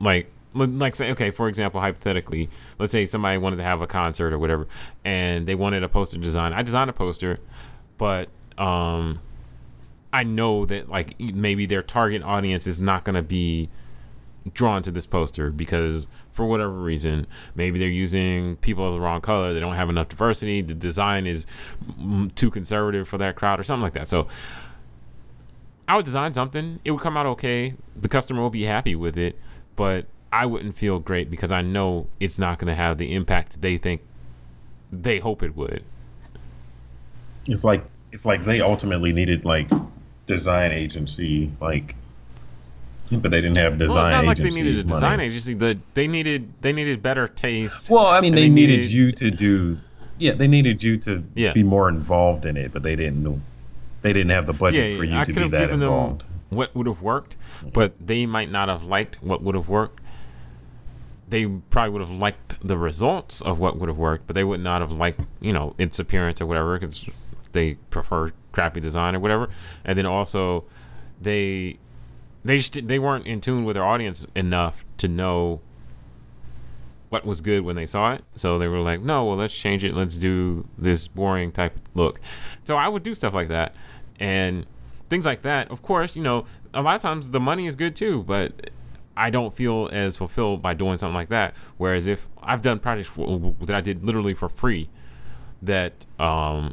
like li- like say okay, for example, hypothetically, let's say somebody wanted to have a concert or whatever and they wanted a poster design. I designed a poster, but um I know that like maybe their target audience is not going to be drawn to this poster because for whatever reason maybe they're using people of the wrong color they don't have enough diversity the design is too conservative for that crowd or something like that so i would design something it would come out okay the customer will be happy with it but i wouldn't feel great because i know it's not going to have the impact they think they hope it would It's like it's like they ultimately needed like design agency like, but they didn't have design well, not like they needed a design money. agency the, they needed they needed better taste Well, I mean, they, they needed, needed- you to do. Yeah, they needed you to Yeah. be more involved in it, but they didn't know. They didn't have the budget yeah, for you I to be have that given involved. them what would have worked, but they might not have liked what would have worked. They probably would have liked the results of what would have worked, but they would not have liked, you know, its appearance or whatever, because they prefer crappy design or whatever. And then also, they they just they weren't in tune with their audience enough to know what was good when they saw it. So they were like, no, well, let's change it. Let's do this boring type look. So I would do stuff like that. And things like that, of course, you know, a lot of times the money is good too, but I don't feel as fulfilled by doing something like that. Whereas if I've done projects that I did literally for free, that um,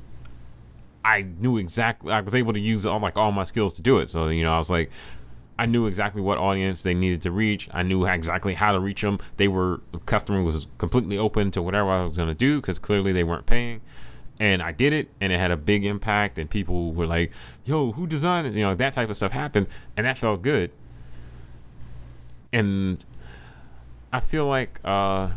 I knew exactly, I was able to use all like all my skills to do it. So you know, I was like, I knew exactly what audience they needed to reach. I knew exactly how to reach them. They were the customer was completely open to whatever I was going to do because clearly they weren't paying, and I did it, and it had a big impact. And people were like, "Yo, who designed it?" You know, that type of stuff happened, and that felt good. And I feel like uh,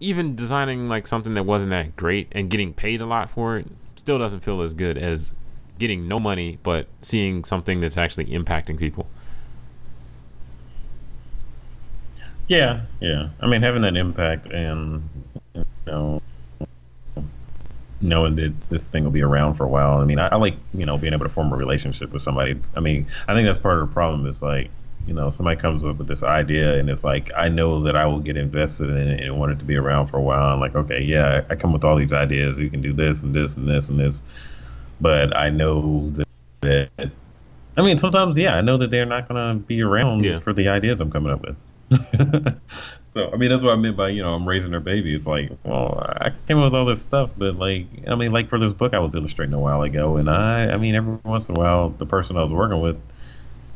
even designing like something that wasn't that great and getting paid a lot for it still doesn't feel as good as getting no money but seeing something that's actually impacting people. Yeah, yeah. I mean, having that impact and you know, knowing that this thing will be around for a while. I mean, I, I like you know being able to form a relationship with somebody. I mean, I think that's part of the problem. Is like you know somebody comes up with this idea and it's like I know that I will get invested in it and want it to be around for a while. I'm like, okay, yeah, I come with all these ideas. We can do this and this and this and this, but I know that. that I mean, sometimes, yeah, I know that they're not going to be around Yeah. for the ideas I'm coming up with. so I mean that's what I meant by you know I'm raising her baby. It's like well I came up with all this stuff, but like I mean like for this book I was illustrating a while ago, and I I mean every once in a while the person I was working with,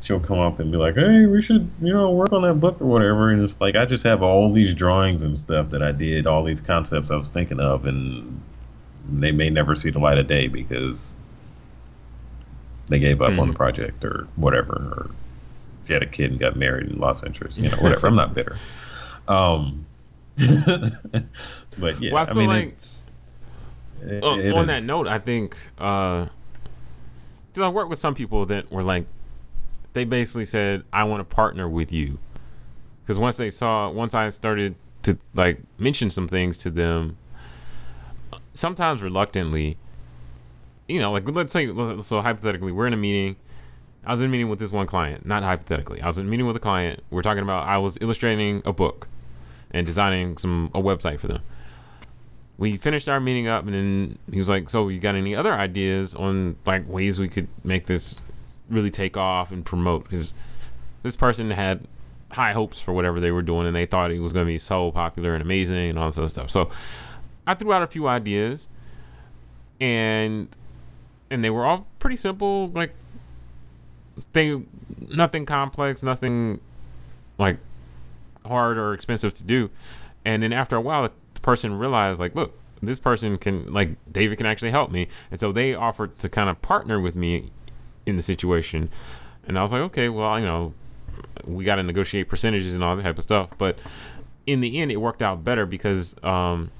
she'll come up and be like, hey we should you know work on that book or whatever, and it's like I just have all these drawings and stuff that I did, all these concepts I was thinking of, and they may never see the light of day because they gave up on Mhm. the project or whatever, or she had a kid and got married and lost interest, you know, whatever. I'm not bitter. Um, but yeah, Well, I I, mean, like- it- Uh, it on that note, I think uh, I worked with some people that were like, they basically said, "I want to partner with you," because once they saw, once I started to like mention some things to them, sometimes reluctantly, you know, like let's say, so hypothetically, we're in a meeting. I was in a meeting with this one client, not hypothetically. I was in a meeting with a client. We're talking about I was illustrating a book and designing some a website for them. We finished our meeting up, and then he was like, "So, you got any other ideas on like ways we could make this really take off and promote?" Because this person had high hopes for whatever they were doing, and they thought it was going to be so popular and amazing and all this other stuff. So, I threw out a few ideas, and and they were all pretty simple, like they nothing complex, nothing like hard or expensive to do. And then after a while, the person realized, like, look, this person can, like, David can actually help me. And so they offered to kind of partner with me in the situation. And I was like, okay, well, you know, we got to negotiate percentages and all that type of stuff. But in the end, it worked out better because um,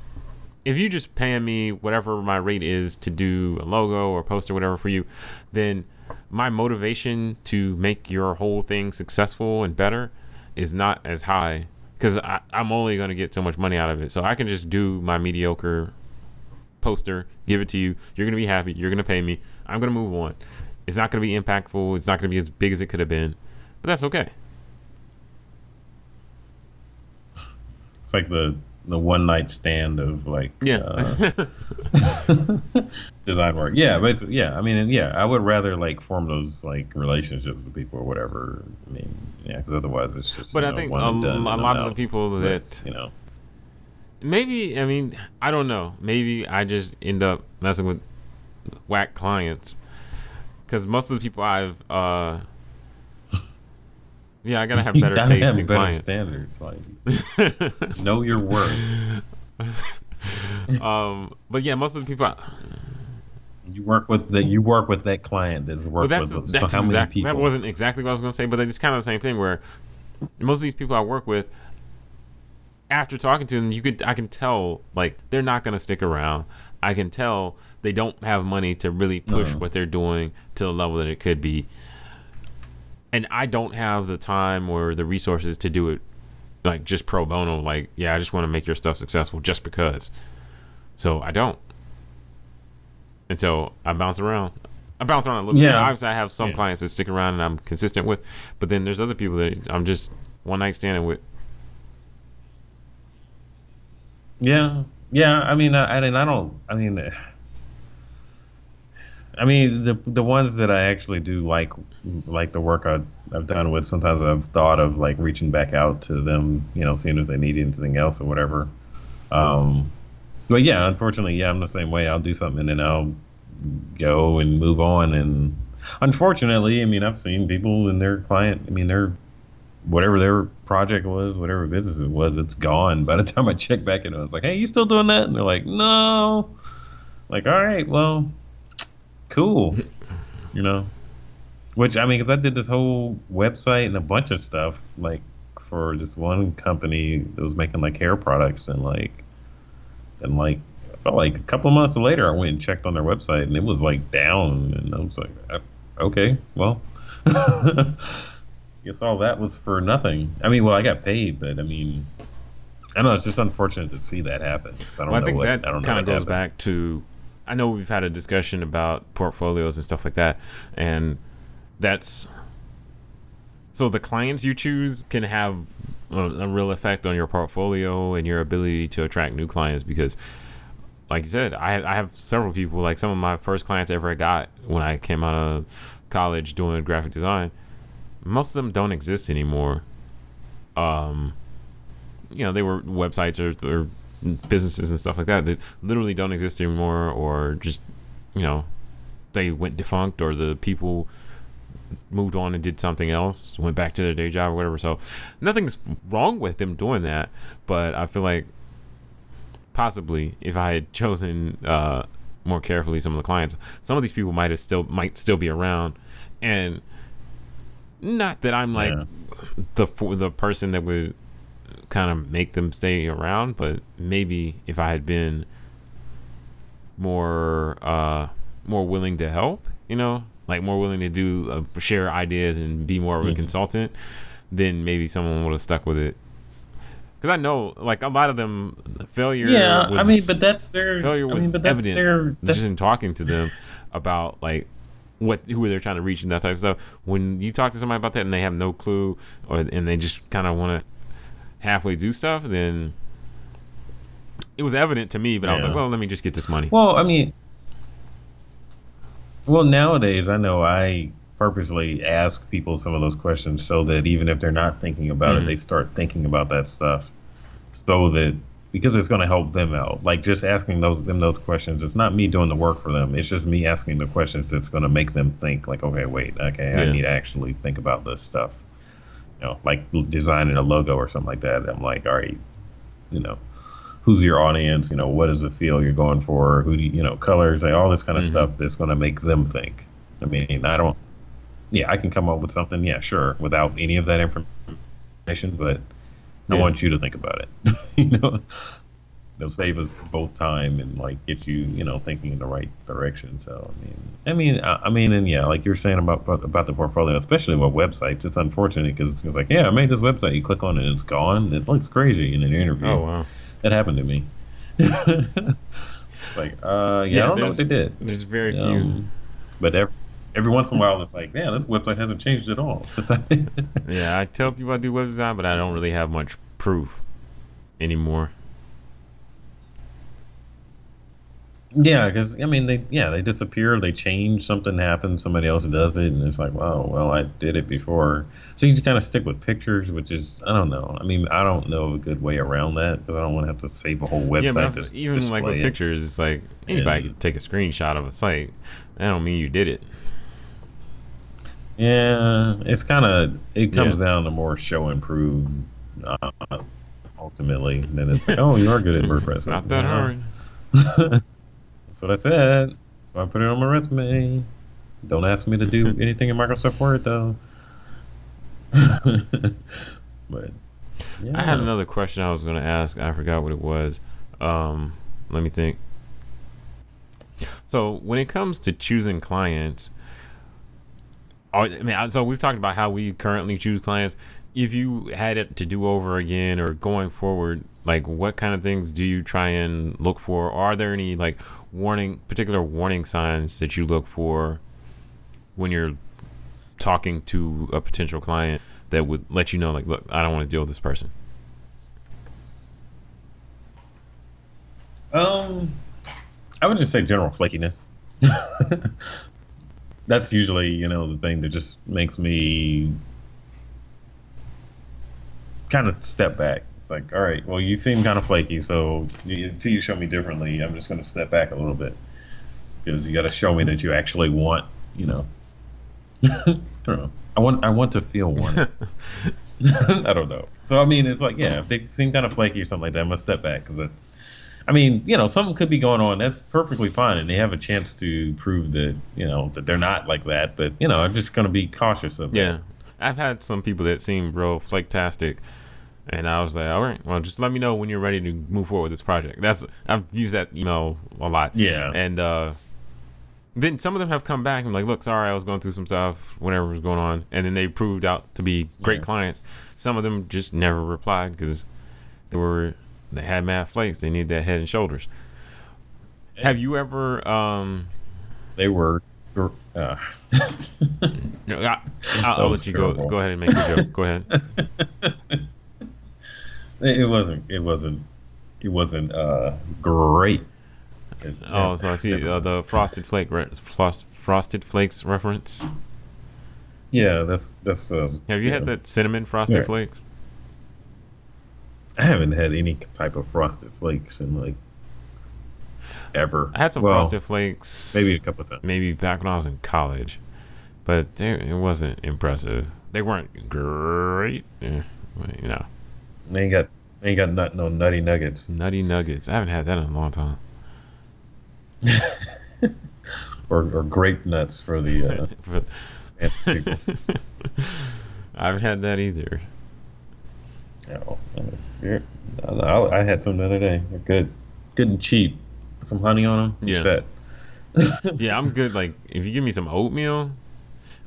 if you just pay me whatever my rate is to do a logo or post or whatever for you, then my motivation to make your whole thing successful and better is not as high because I'm only going to get so much money out of it. So I can just do my mediocre poster, give it to you. You're going to be happy. You're going to pay me. I'm going to move on. It's not going to be impactful. It's not going to be as big as it could have been, but that's okay. It's like the the one night stand of like yeah uh, design work. Yeah, basically, yeah. I mean, yeah, I would rather like form those like relationships with people or whatever. I mean, yeah, because otherwise it's just. But I know, think one a, lot of the people But, that you know, maybe I mean I don't know. Maybe I just end up messing with whack clients because most of the people I've uh yeah I gotta have you better gotta taste have in better clients. standards. Like, know your worth. um, but yeah, most of the people. I, You work with that. You work with that client that's well, that's with. that's so how many exact, people? that wasn't exactly what I was gonna say, but it's kind of the same thing where most of these people I work with, after talking to them, you could I can tell like they're not gonna stick around. I can tell they don't have money to really push Uh-huh. what they're doing to the level that it could be. And I don't have the time or the resources to do it like just pro bono like yeah, I just want to make your stuff successful just because. So I don't. And so I bounce around. I bounce around a little bit. Yeah. Obviously, I have some Yeah. clients that stick around and I'm consistent with, but then there's other people that I'm just one night standing with. Yeah, yeah. I mean, I, I mean, I don't. I mean, I mean, the the ones that I actually do like, like the work I, I've done with. Sometimes I've thought of like reaching back out to them, you know, seeing if they need anything else or whatever. Um, but yeah, unfortunately, yeah, I'm the same way. I'll do something and then I'll go and move on. And unfortunately, I mean, I've seen people and their client. I mean, they're whatever their project was, whatever business it was, it's gone. By the time I check back in, I was like, "Hey, you still doing that?" And they're like, "No." Like, all right, well, cool. You know, which I mean, because I did this whole website and a bunch of stuff like for this one company that was making like hair products, and like, and like, I felt like a couple of months later, I went and checked on their website, and it was like down, and I was like, "Uh, okay, well. guess all that was for nothing. I mean, well, I got paid, but I mean, I don't know. It's just unfortunate to see that happen. I don't Well, I know think what. that I don't know kind of goes it. back to. I know we've had a discussion about portfolios and stuff like that, and that's so the clients you choose can have a, a real effect on your portfolio and your ability to attract new clients because like you said I, I have several people like some of my first clients ever I got when i came out of college doing graphic design most of them don't exist anymore. Um you know they were websites or, or businesses and stuff like that that literally don't exist anymore or just you know they went defunct or the people moved on and did something else went back to their day job or whatever so nothing's wrong with them doing that but i feel like possibly if i had chosen uh more carefully some of the clients some of these people might have still might still be around and not that i'm like Yeah. the the person that would kind of make them stay around but maybe if i had been more uh more willing to help you know like more willing to do uh, share ideas and be more of a Mhm. consultant, then maybe someone would have stuck with it. Because I know, like a lot of them, failure. yeah, was, I mean, but that's their failure I was mean, but that's evident their that's, just in talking to them about like what who they're trying to reach and that type of stuff. When you talk to somebody about that and they have no clue, or and they just kind of want to halfway do stuff, then it was evident to me. But I was like, well, let me just get this money. Well, I mean, well, nowadays I know I purposely ask people some of those questions so that even if they're not thinking about Mhm. it, they start thinking about that stuff, so that because it's going to help them out. Like just asking those them those questions, it's not me doing the work for them. It's just me asking the questions that's going to make them think. Like, okay, wait, okay, I need to actually think about this stuff. You know, like designing a logo or something like that. I'm like, all right, you know who's your audience, you know, what is the feel you're going for, who do you, you know, colors, like all this kind of Mhm. stuff that's going to make them think. I mean, I don't, yeah, I can come up with something, yeah, sure, without any of that information, but I want you to think about it. you know, it'll save us both time and like get you, you know, thinking in the right direction. So, I mean, I mean, I, I mean, and yeah, like you're saying about about, the portfolio, especially with websites, it's unfortunate because it's like, yeah, I made this website. You click on it, and it's gone. It looks crazy in an interview. Oh wow. That happened to me. it's like, uh, yeah, I don't know what they did. There's very few. Um, but every, every once in a while, it's like, man, this website hasn't changed at all. Yeah, I tell people I do web design, but I don't really have much proof anymore. Yeah, because I mean, they yeah they disappear, they change, something happens, somebody else does it, and it's like, wow, well, I did it before. So you just kind of stick with pictures, which is I don't know. I mean, I don't know a good way around that because I don't want to have to save a whole website. yeah, even like with it. pictures, it's like anybody Yeah. can take a screenshot of a site. That don't mean you did it. Yeah, it's kind of it comes Yeah. down to more show and prove. Uh, ultimately, then it's like, oh, you are good at WordPress. it's not that Yeah. hard. That's it. So I put it on my resume. Don't ask me to do anything in Microsoft Word though. but yeah. I had another question I was going to ask. I forgot what it was. Um, let me think. So when it comes to choosing clients, are- I mean, so we've talked about how we currently choose clients. If you had it to do over again or going forward, like what kind of things do you try and look for? Are there any like warning, particular warning signs that you look for when you're talking to a potential client that would let you know, like, look, I don't want to deal with this person? Um, I would just say general flakiness. That's usually, you know, the thing that just makes me kind of step back. It's like, all right, well, you seem kind of flaky, so until you show me differently, I'm just going to step back a little bit because you got to show me that you actually want, you know. I don't know. I want, I want to feel wanted. I don't know. So I mean, it's like, yeah, if they seem kind of flaky or something like that, I'm gonna step back because that's. I mean, you know, something could be going on. That's perfectly fine, and they have a chance to prove that you know that they're not like that. But you know, I'm just gonna be cautious of. that. I've had some people that seem real flake-tastic, and I was like, all right, well, just let me know when you're ready to move forward with this project. That's I've used that email a lot. Yeah. and uh, then some of them have come back and like, look, sorry, I was going through some stuff, whatever was going on, and then they proved out to be great Yeah. clients. Some of them just never replied because they were they had mad flakes. They need that head and shoulders. Have you ever um? They were. Uh, No, I, I'll, I'll let you go. terrible. Go ahead and make your joke. Go ahead. it wasn't. It wasn't. It wasn't uh great. It- Oh, so I see uh, the frosted flake, re- frost, frosted flakes reference. Yeah, that's that's. Uh, Have you had that cinnamon frosted Yeah. flakes? I haven't had any type of frosted flakes in like ever. I had some Well, frosted flakes, Maybe a couple of times. maybe back when I was in college, but they, it wasn't impressive. They weren't great, eh, but, you know. They ain't got they ain't got nut, no nutty nuggets. Nutty nuggets. I haven't had that in a long time. or, or grape nuts for the uh, For- I haven't had that either. Oh. I, I had some the other day. They're good, good and cheap. Some honey on them. Yeah. Set. yeah, I'm good. Like if you give me some oatmeal,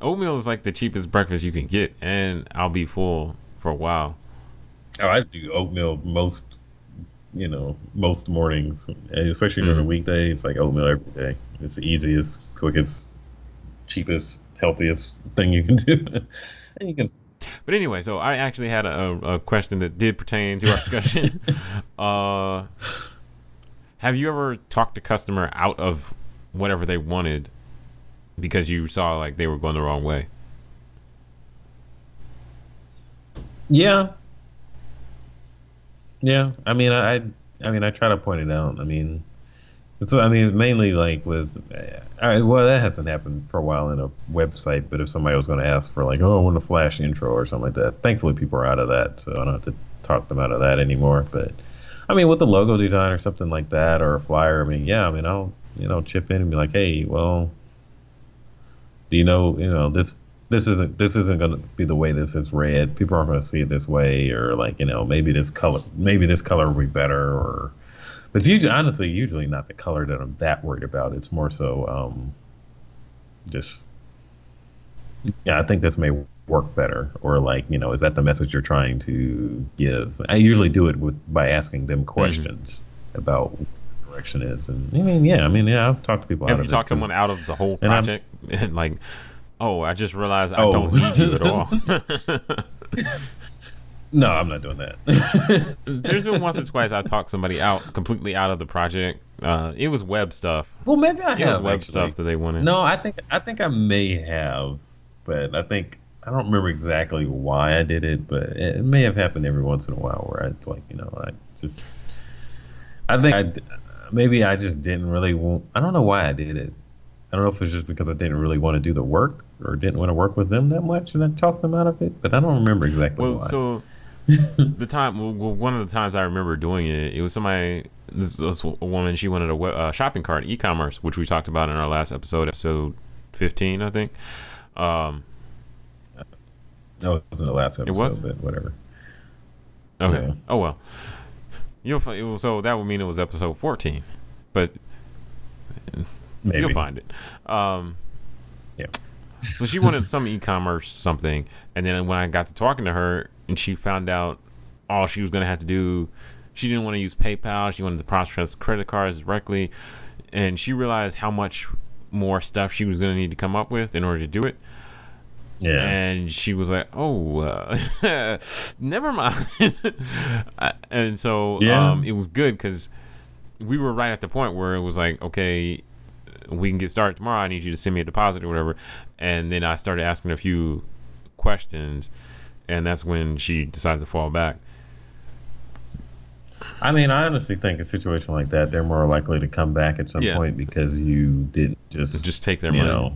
oatmeal is like the cheapest breakfast you can get, and I'll be full for a while. Oh, I do oatmeal most, you know, most mornings, and especially during the Mhm. weekday. It's like oatmeal every day. It's the easiest, quickest, cheapest, healthiest thing you can do. and you can. But anyway, so I actually had a, a question that did pertain to our discussion. uh, have you ever talked a customer out of whatever they wanted because you saw like they were going the wrong way? Yeah. Yeah. I mean, I, I mean, I try to point it out. I mean, it's. I mean, mainly like with. I, well, that hasn't happened for a while in a website. But if somebody was going to ask for like, oh, I want a flash intro or something like that, thankfully people are out of that, so I don't have to talk them out of that anymore. But I mean, with the logo design or something like that, or a flyer, I mean, yeah, I mean, I'll you know chip in and be like, hey, well, do you know, you know, this this isn't this isn't going to be the way this is read. People aren't going to see it this way, or like you know, maybe this color, maybe this color will be better, or. But it's usually, honestly, usually not the color that I'm that worried about. It's more so um, just, yeah, I think this may work better, or like you know, is that the message you're trying to give? I usually do it with by asking them questions about what direction is, and I mean, yeah, I mean, yeah, I've talked to people. Have you talked someone out of the whole project and like, oh, I just realized I Oh. don't need you at all. No, I'm not doing that. There's been once or twice I've talked somebody out completely out of the project. Uh, it was web stuff. well, maybe I It was have web actually. stuff that they wanted. No, I think I think I may have, but I think I don't remember exactly why I did it, but it, it may have happened every once in a while where it's like you know I just I think I maybe I just didn't really want. I don't know why I did it. I don't know if it's just because I didn't really want to do the work or didn't want to work with them that much, and I talked them out of it. But I don't remember exactly Well, why. so the time, well, one of the times I remember doing it, it was somebody, this was a woman, she wanted a we- uh, shopping cart, e-commerce, which we talked about in our last episode, episode 15, I think. Um, no, it wasn't the last episode, It wasn't? but whatever. okay. Yeah. Oh, well. You'll find, it was, so that would mean it was episode 14, but Maybe. you'll find it. Um, Yeah. so she wanted some e-commerce something, and then when I got to talking to her, and she found out all she was going to have to do, she didn't want to use PayPal. She wanted to process credit cards directly, and she realized how much more stuff she was going to need to come up with in order to do it. Yeah. And she was like, "Oh, uh, never mind." And so Yeah. um, it was good because we were right at the point where it was like, "Okay, we can get started tomorrow. I need you to send me a deposit or whatever." And then I started asking a few questions, and that's when she decided to fall back. I mean, I honestly think a situation like that, they're more likely to come back at some Yeah. point because you didn't just, Just take their money. know.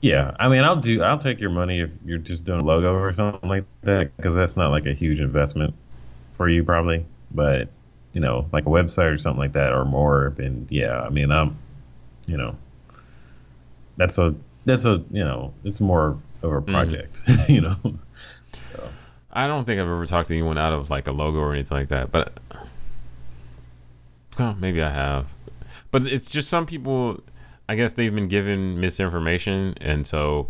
Yeah, I mean, I'll do. I'll take your money if you're just doing a logo or something like that, because that's not like a huge investment for you, probably. But you know, like a website or something like that, or more. Then yeah, I mean, I'm, you know, that's a that's a you know, it's more of a mm. project, you know. I don't think I've ever talked to anyone out of like a logo or anything like that, but well, maybe I have. But it's just some people. I guess they've been given misinformation, and so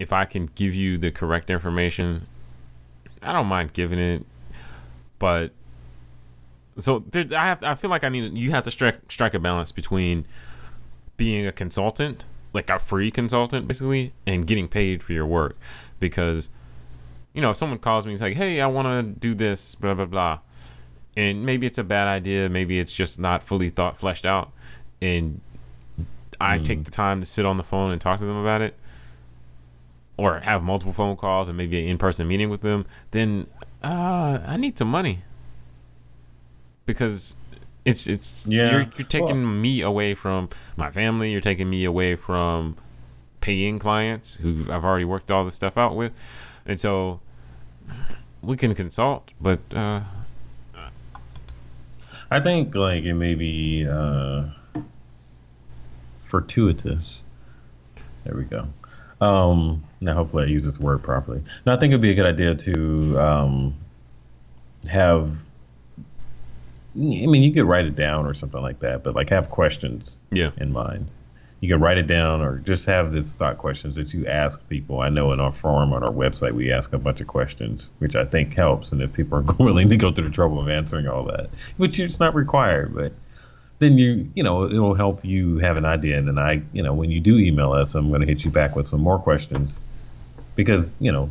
if I can give you the correct information, I don't mind giving it. But so there, I have. I feel like I need. You have to strike strike a balance between being a consultant, like a free consultant, basically, and getting paid for your work, because you know, if someone calls me and like, "Hey, I want to do this," blah blah blah, and maybe it's a bad idea, maybe it's just not fully thought fleshed out, and I take the time to sit on the phone and talk to them about it, or have multiple phone calls and maybe an in-person meeting with them, then uh, I need some money. Because it's it's Yeah. you're you're taking Well- me away from my family, you're taking me away from paying clients who I've already worked all this stuff out with, and so we can consult, but uh, I think like it may be uh, fortuitous. There we go. Um, now, hopefully, I use this word properly. Now, I think it'd be a good idea to um, have I mean, you could write it down or something like that, but like have questions Yeah. in mind. You could write it down or just have this thought questions that you ask people. I know in our forum on our website we ask a bunch of questions, which I think helps. And if people are willing to go through the trouble of answering all that, which is not required, but then you you know it'll help you have an idea. And then I you know when you do email us, I'm going to hit you back with some more questions because you know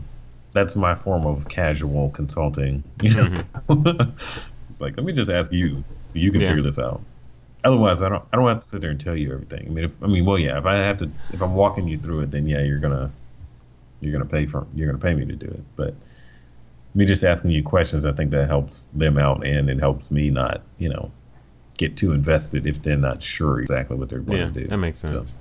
that's my form of casual consulting. You know, mm-hmm. it's like let me just ask you so you can Yeah. figure this out. Otherwise, I don't. I don't have to sit there and tell you everything. I mean, if, I mean, well, yeah. If I have to, if I'm walking you through it, then yeah, you're gonna, you're gonna pay for, you're gonna pay me to do it. But me just asking you questions, I think that helps them out, and it helps me not, you know, get too invested if they're not sure exactly what they're going Yeah, to do. that makes sense.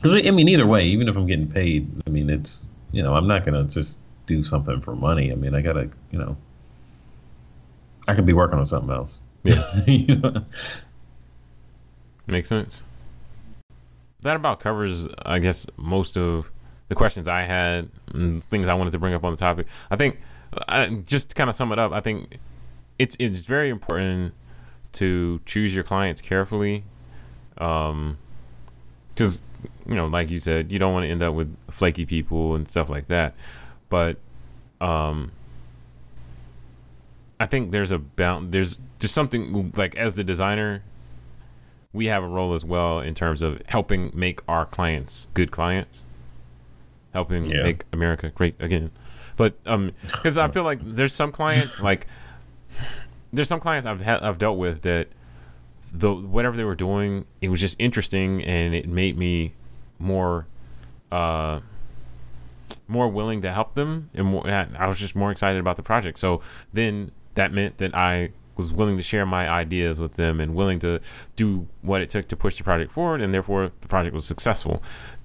Because I mean, either way, even if I'm getting paid, I mean, it's you know, I'm not gonna just do something for money. I mean, I gotta, you know, I could be working on something else. Yeah. you know? Makes sense. That about covers, I guess, most of the questions I had and things I wanted to bring up on the topic. I think, I, just to kind of sum it up, I think it's it's very important to choose your clients carefully, because you know, like you said, you don't want to end up with flaky people and stuff like that. But um, I think there's a bound. There's there's something like as the designer, we have a role as well in terms of helping make our clients good clients, helping Yeah. make America great again. But um, because I feel like there's some clients like there's some clients I've I've dealt with that the whatever they were doing it was just interesting and it made me more uh more willing to help them and more, I was just more excited about the project. So then that meant that I was willing to share my ideas with them and willing to do what it took to push the project forward and therefore the project was successful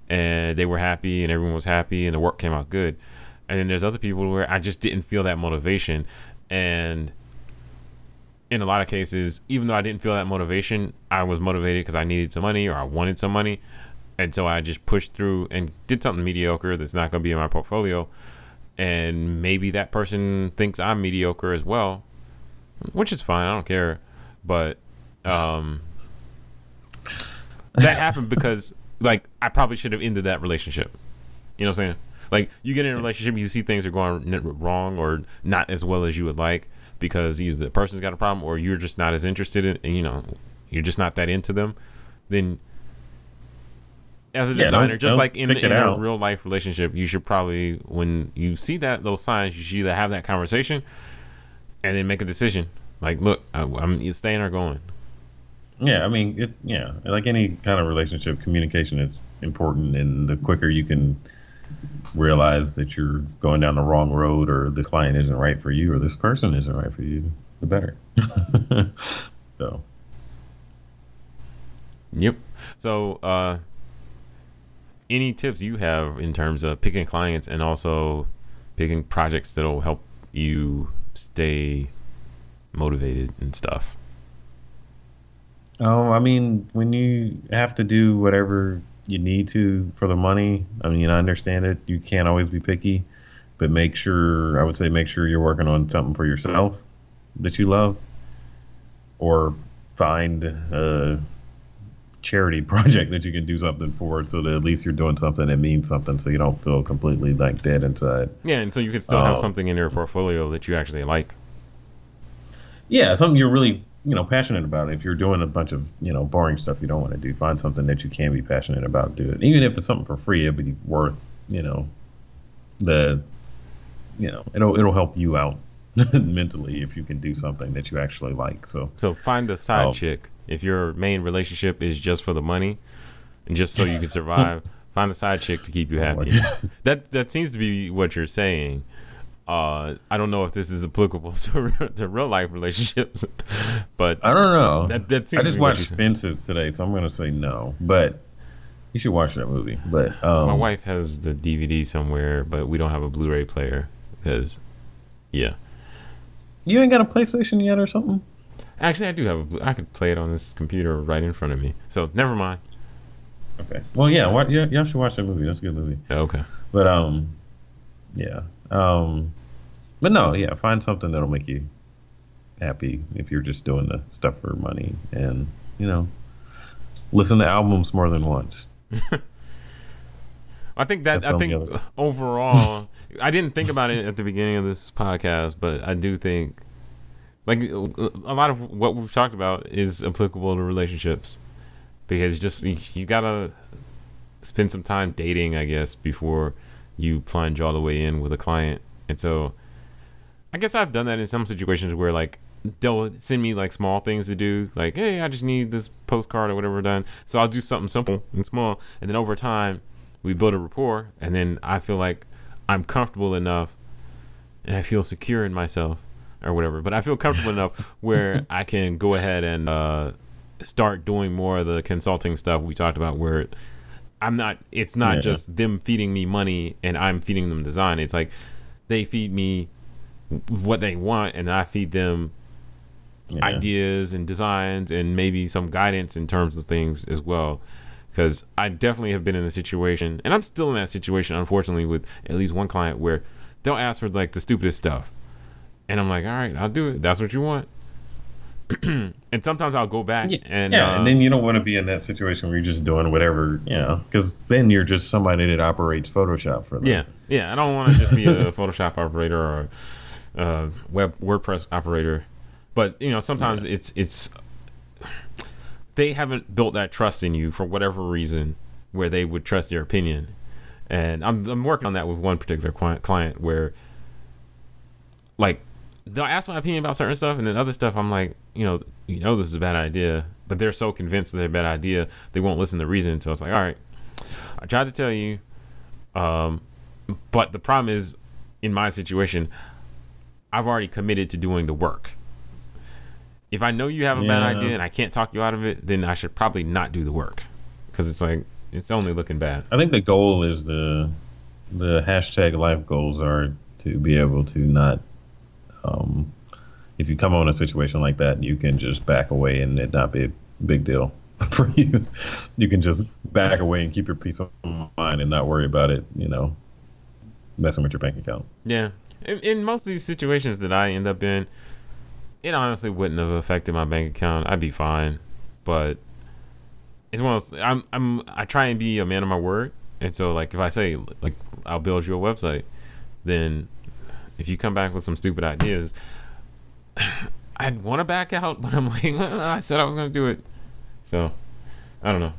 and they were happy and everyone was happy and the work came out good. And then there's other people where I just didn't feel that motivation and in a lot of cases, even though I didn't feel that motivation, I was motivated because I needed some money or I wanted some money. And so I just pushed through and did something mediocre that's not going to be in my portfolio. And maybe that person thinks I'm mediocre as well, which is fine. I don't care. But um, that happened because, like, I probably should have ended that relationship. You know what I'm saying? Like, you get in a relationship, you see things are going wrong or not as well as you would like because either the person's got a problem or you're just not as interested in, and you know, you're just not that into them. Then, as a Yeah, designer, don't- just don't like in, in a real life relationship, you should probably, when you see that those signs, you should either have that conversation and then make a decision. Like, look, I, I'm staying or going. Yeah, I mean, it, yeah, like any kind of relationship, communication is important, and the quicker you can realize that you're going down the wrong road, or the client isn't right for you, or this person isn't right for you, the better. so, Yep. So, uh, any tips you have in terms of picking clients and also picking projects that'll help you stay motivated and stuff? oh, I mean, when you have to do whatever you need to for the money, I mean, I understand it. You can't always be picky, but make sure, I would say, make sure you're working on something for yourself that you love, or find a charity project that you can do something for, so that at least you're doing something that means something, so you don't feel completely like dead inside. Yeah, and so you can still have Oh. something in your portfolio that you actually like. Yeah, something you're really you know passionate about. It. If you're doing a bunch of you know boring stuff you don't want to do, find something that you can be passionate about. Do it, even if it's something for free. It'd be worth you know the you know it'll it'll help you out mentally if you can do something that you actually like. So So find the side Oh. chick. If your main relationship is just for the money and just so you can survive, find a side chick to keep you oh happy. that that seems to be what you're saying. Uh, I don't know if this is applicable to, to real life relationships, but I don't know. that, that seems I just watched. Fences today, so I'm gonna say no. But you should watch that movie. But um, My wife has the DVD somewhere, but we don't have a Blu-ray player because, yeah. you ain't got a PlayStation yet or something. Actually, I do have a. I could play it on this computer right in front of me. So never mind. Okay. Well, yeah, yeah, y'all should watch that movie. That's a good movie. Okay. But um, yeah. Um, but no, yeah. Find something that'll make you happy if you're just doing the stuff for money and you know listen to albums more than once. I think that That's I think overall, I didn't think about it at the beginning of this podcast, but I do think like a lot of what we've talked about is applicable to relationships because just you, you gotta spend some time dating, I guess, before you plunge all the way in with a client. And so, I guess I've done that in some situations where like they'll send me like small things to do, like hey, I just need this postcard or whatever done. So I'll do something simple and small, and then over time we build a rapport, and then I feel like I'm comfortable enough, and I feel secure in myself or whatever. But I feel comfortable enough where I can go ahead and uh, start doing more of the consulting stuff we talked about, where I'm not. It's not Yeah. just them feeding me money and I'm feeding them design. It's like they feed me what they want, and I feed them Yeah. ideas and designs and maybe some guidance in terms of things as well. Because I definitely have been in the situation, and I'm still in that situation, unfortunately, with at least one client where they'll ask for like the stupidest stuff, and I'm like, all right, I'll do it. That's what you want. and sometimes I'll go back Yeah, and yeah, uh, and then you don't want to be in that situation where you're just doing whatever, you know, because then you're just somebody that operates Photoshop for them. Yeah, yeah. I don't want to just be a Photoshop operator or a web WordPress operator, but you know, sometimes it's it's they haven't built that trust in you for whatever reason, where they would trust your opinion. And I'm I'm working on that with one particular client client where, like, they'll ask my opinion about certain stuff, and then other stuff I'm like, you know, you know, this is a bad idea, but they're so convinced that they're a bad idea, they won't listen to reason. So it's like, all right, I tried to tell you, um, but the problem is, in my situation, I've already committed to doing the work. If I know you have a bad idea and I can't talk you out of it, then I should probably not do the work, because it's like it's only looking bad. I think the goal is the the hashtag life goals are to be able to not um, if you come on a situation like that, you can just back away and it not be a big deal for you. You can just back away and keep your peace of mind and not worry about it. You know, messing with your bank account. Yeah. In, in most of these situations that I end up in, it honestly wouldn't have affected my bank account. I'd be fine. But it's one of those I'm I'm I try and be a man of my word. And so like if I say like I'll build you a website, then if you come back with some stupid ideas, I'd want to back out, but I'm like, I said I was going to do it. So, I don't know.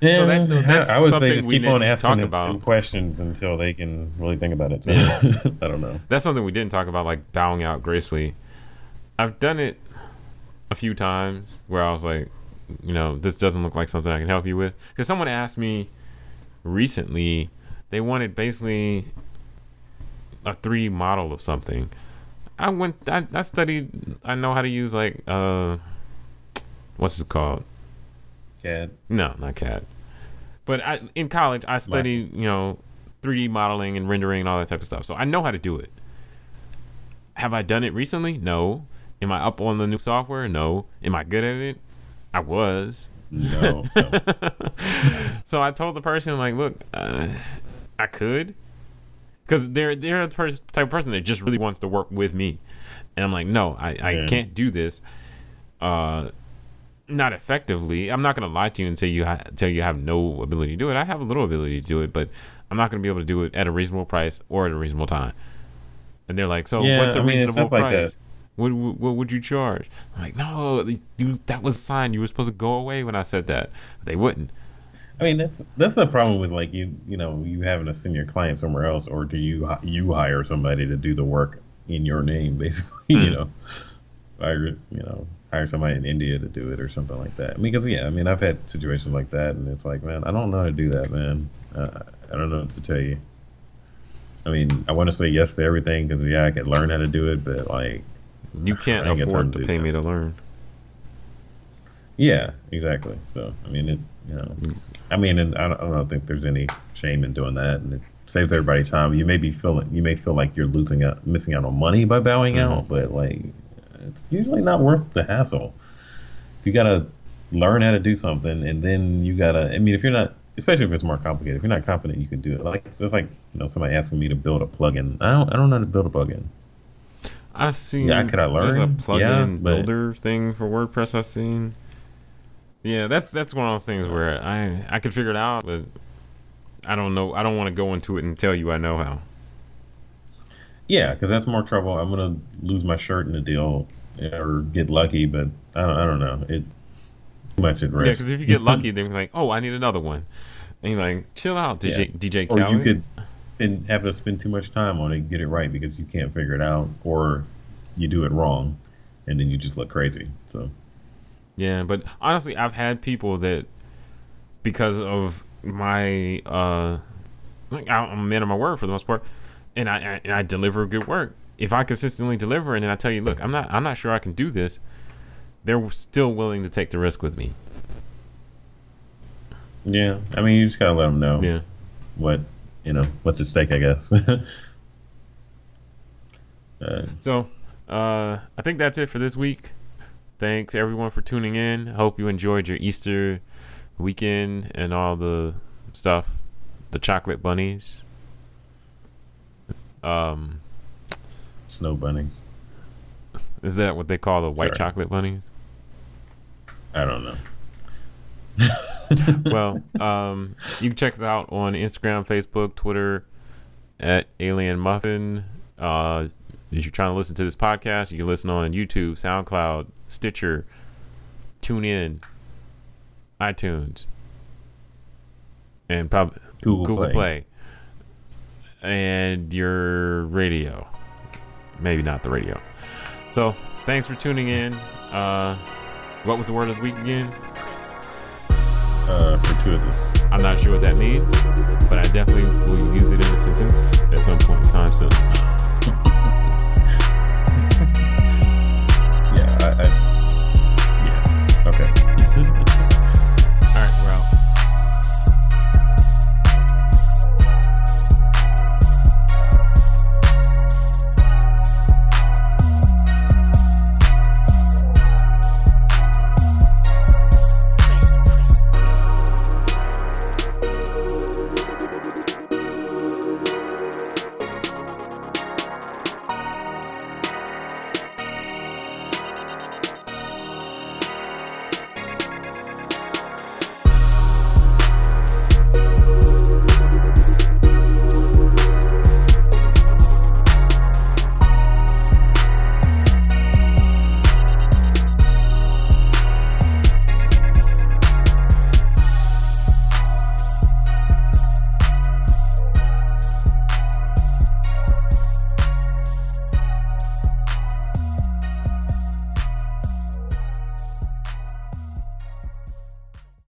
Yeah, that- that's I would something say just we keep on asking about. questions until they can really think about it. So, Yeah. I don't know. That's something we didn't talk about, like bowing out gracefully. I've done it a few times where I was like, you know, this doesn't look like something I can help you with. Because someone asked me recently, they wanted basically a 3D model of something. I went, I, I studied, I know how to use like, uh, what's it called? Cat. No, not CAD. But I, in college, I studied, you know, 3D modeling and rendering and all that type of stuff. So I know how to do it. Have I done it recently? No. Am I up on the new software? No. Am I good at it? I was. No. no. so I told the person, like, look, uh, I could. Because they're, they're the type of person that just really wants to work with me. And I'm like, no, I, I Yeah. can't do this. Uh, not effectively. I'm not going to lie to you and say you ha- tell you have no ability to do it. I have a little ability to do it, but I'm not going to be able to do it at a reasonable price or at a reasonable time. And they're like, so Yeah, what's a I mean, reasonable stuff like price? what, what what would you charge? I'm like, no, you, that was a sign. You were supposed to go away when I said that. They wouldn't. I mean, that's that's the problem with like you you know you having to send your client somewhere else, or do you you hire somebody to do the work in your name, basically? Hmm. You know, I you know hire somebody in India to do it or something like that. I mean, because yeah, I mean, I've had situations like that, and it's like, man, I don't know how to do that, man. Uh, I don't know what to tell you. I mean, I want to say yes to everything because yeah, I could learn how to do it, but like, You can't I ain't got time afford to to pay that. me to learn. Yeah, exactly. So I mean, it you know, I mean, and I don't, I don't think there's any shame in doing that, and it saves everybody time. You may be feeling, you may feel like you're losing out, missing out on money by bowing Mhm. out, but like, it's usually not worth the hassle. If You gotta learn how to do something, and then you gotta. I mean, if you're not, especially if it's more complicated, if you're not confident, you can do it. Like it's just like you know, somebody asking me to build a plugin. I don't, I don't know how to build a plugin. I've seen. Yeah, could I There's a learn? plugin Yeah, but- builder thing for WordPress. I've seen. Yeah, that's that's one of those things where I I could figure it out, but I don't know. I don't want to go into it and tell you I know how. Yeah, because that's more trouble. I'm gonna lose my shirt in the deal or get lucky, but I don't, I don't know. It too much at risk. Yeah, because if you get lucky, then you're like, oh, I need another one, and you're like, chill out, DJ DJ or Khaled. you could spend, have to spend too much time on it, and get it right because you can't figure it out, or you do it wrong, and then you just look crazy. So Yeah, but honestly, I've had people that because of my uh, like I'm a man of my word for the most part, and I, and I deliver good work. If I consistently deliver, and then I tell you, look, I'm not I'm not sure I can do this, they're still willing to take the risk with me. yeah, I mean, you just gotta let them know Yeah. what you know what's at stake, I guess. uh, So, uh, I think that's it for this week. Thanks everyone for tuning in. Hope you enjoyed your Easter weekend and all the stuff, the chocolate bunnies. Um, snow bunnies. is that what they call the white Sorry. chocolate bunnies? I don't know. well, um, you can check it out on Instagram, Facebook, Twitter at Alien Muffin. Uh, if you're trying to listen to this podcast, you can listen on YouTube, SoundCloud, Stitcher, TuneIn, iTunes, and probably Google, Google Play. Play. And your radio. Maybe not the radio. So, thanks for tuning in. Uh, what was the word of the week again? Uh, fortuitous. I'm not sure what that means, but I definitely will use it in a sentence at some point in time soon. Yeah, I, I yeah. Okay.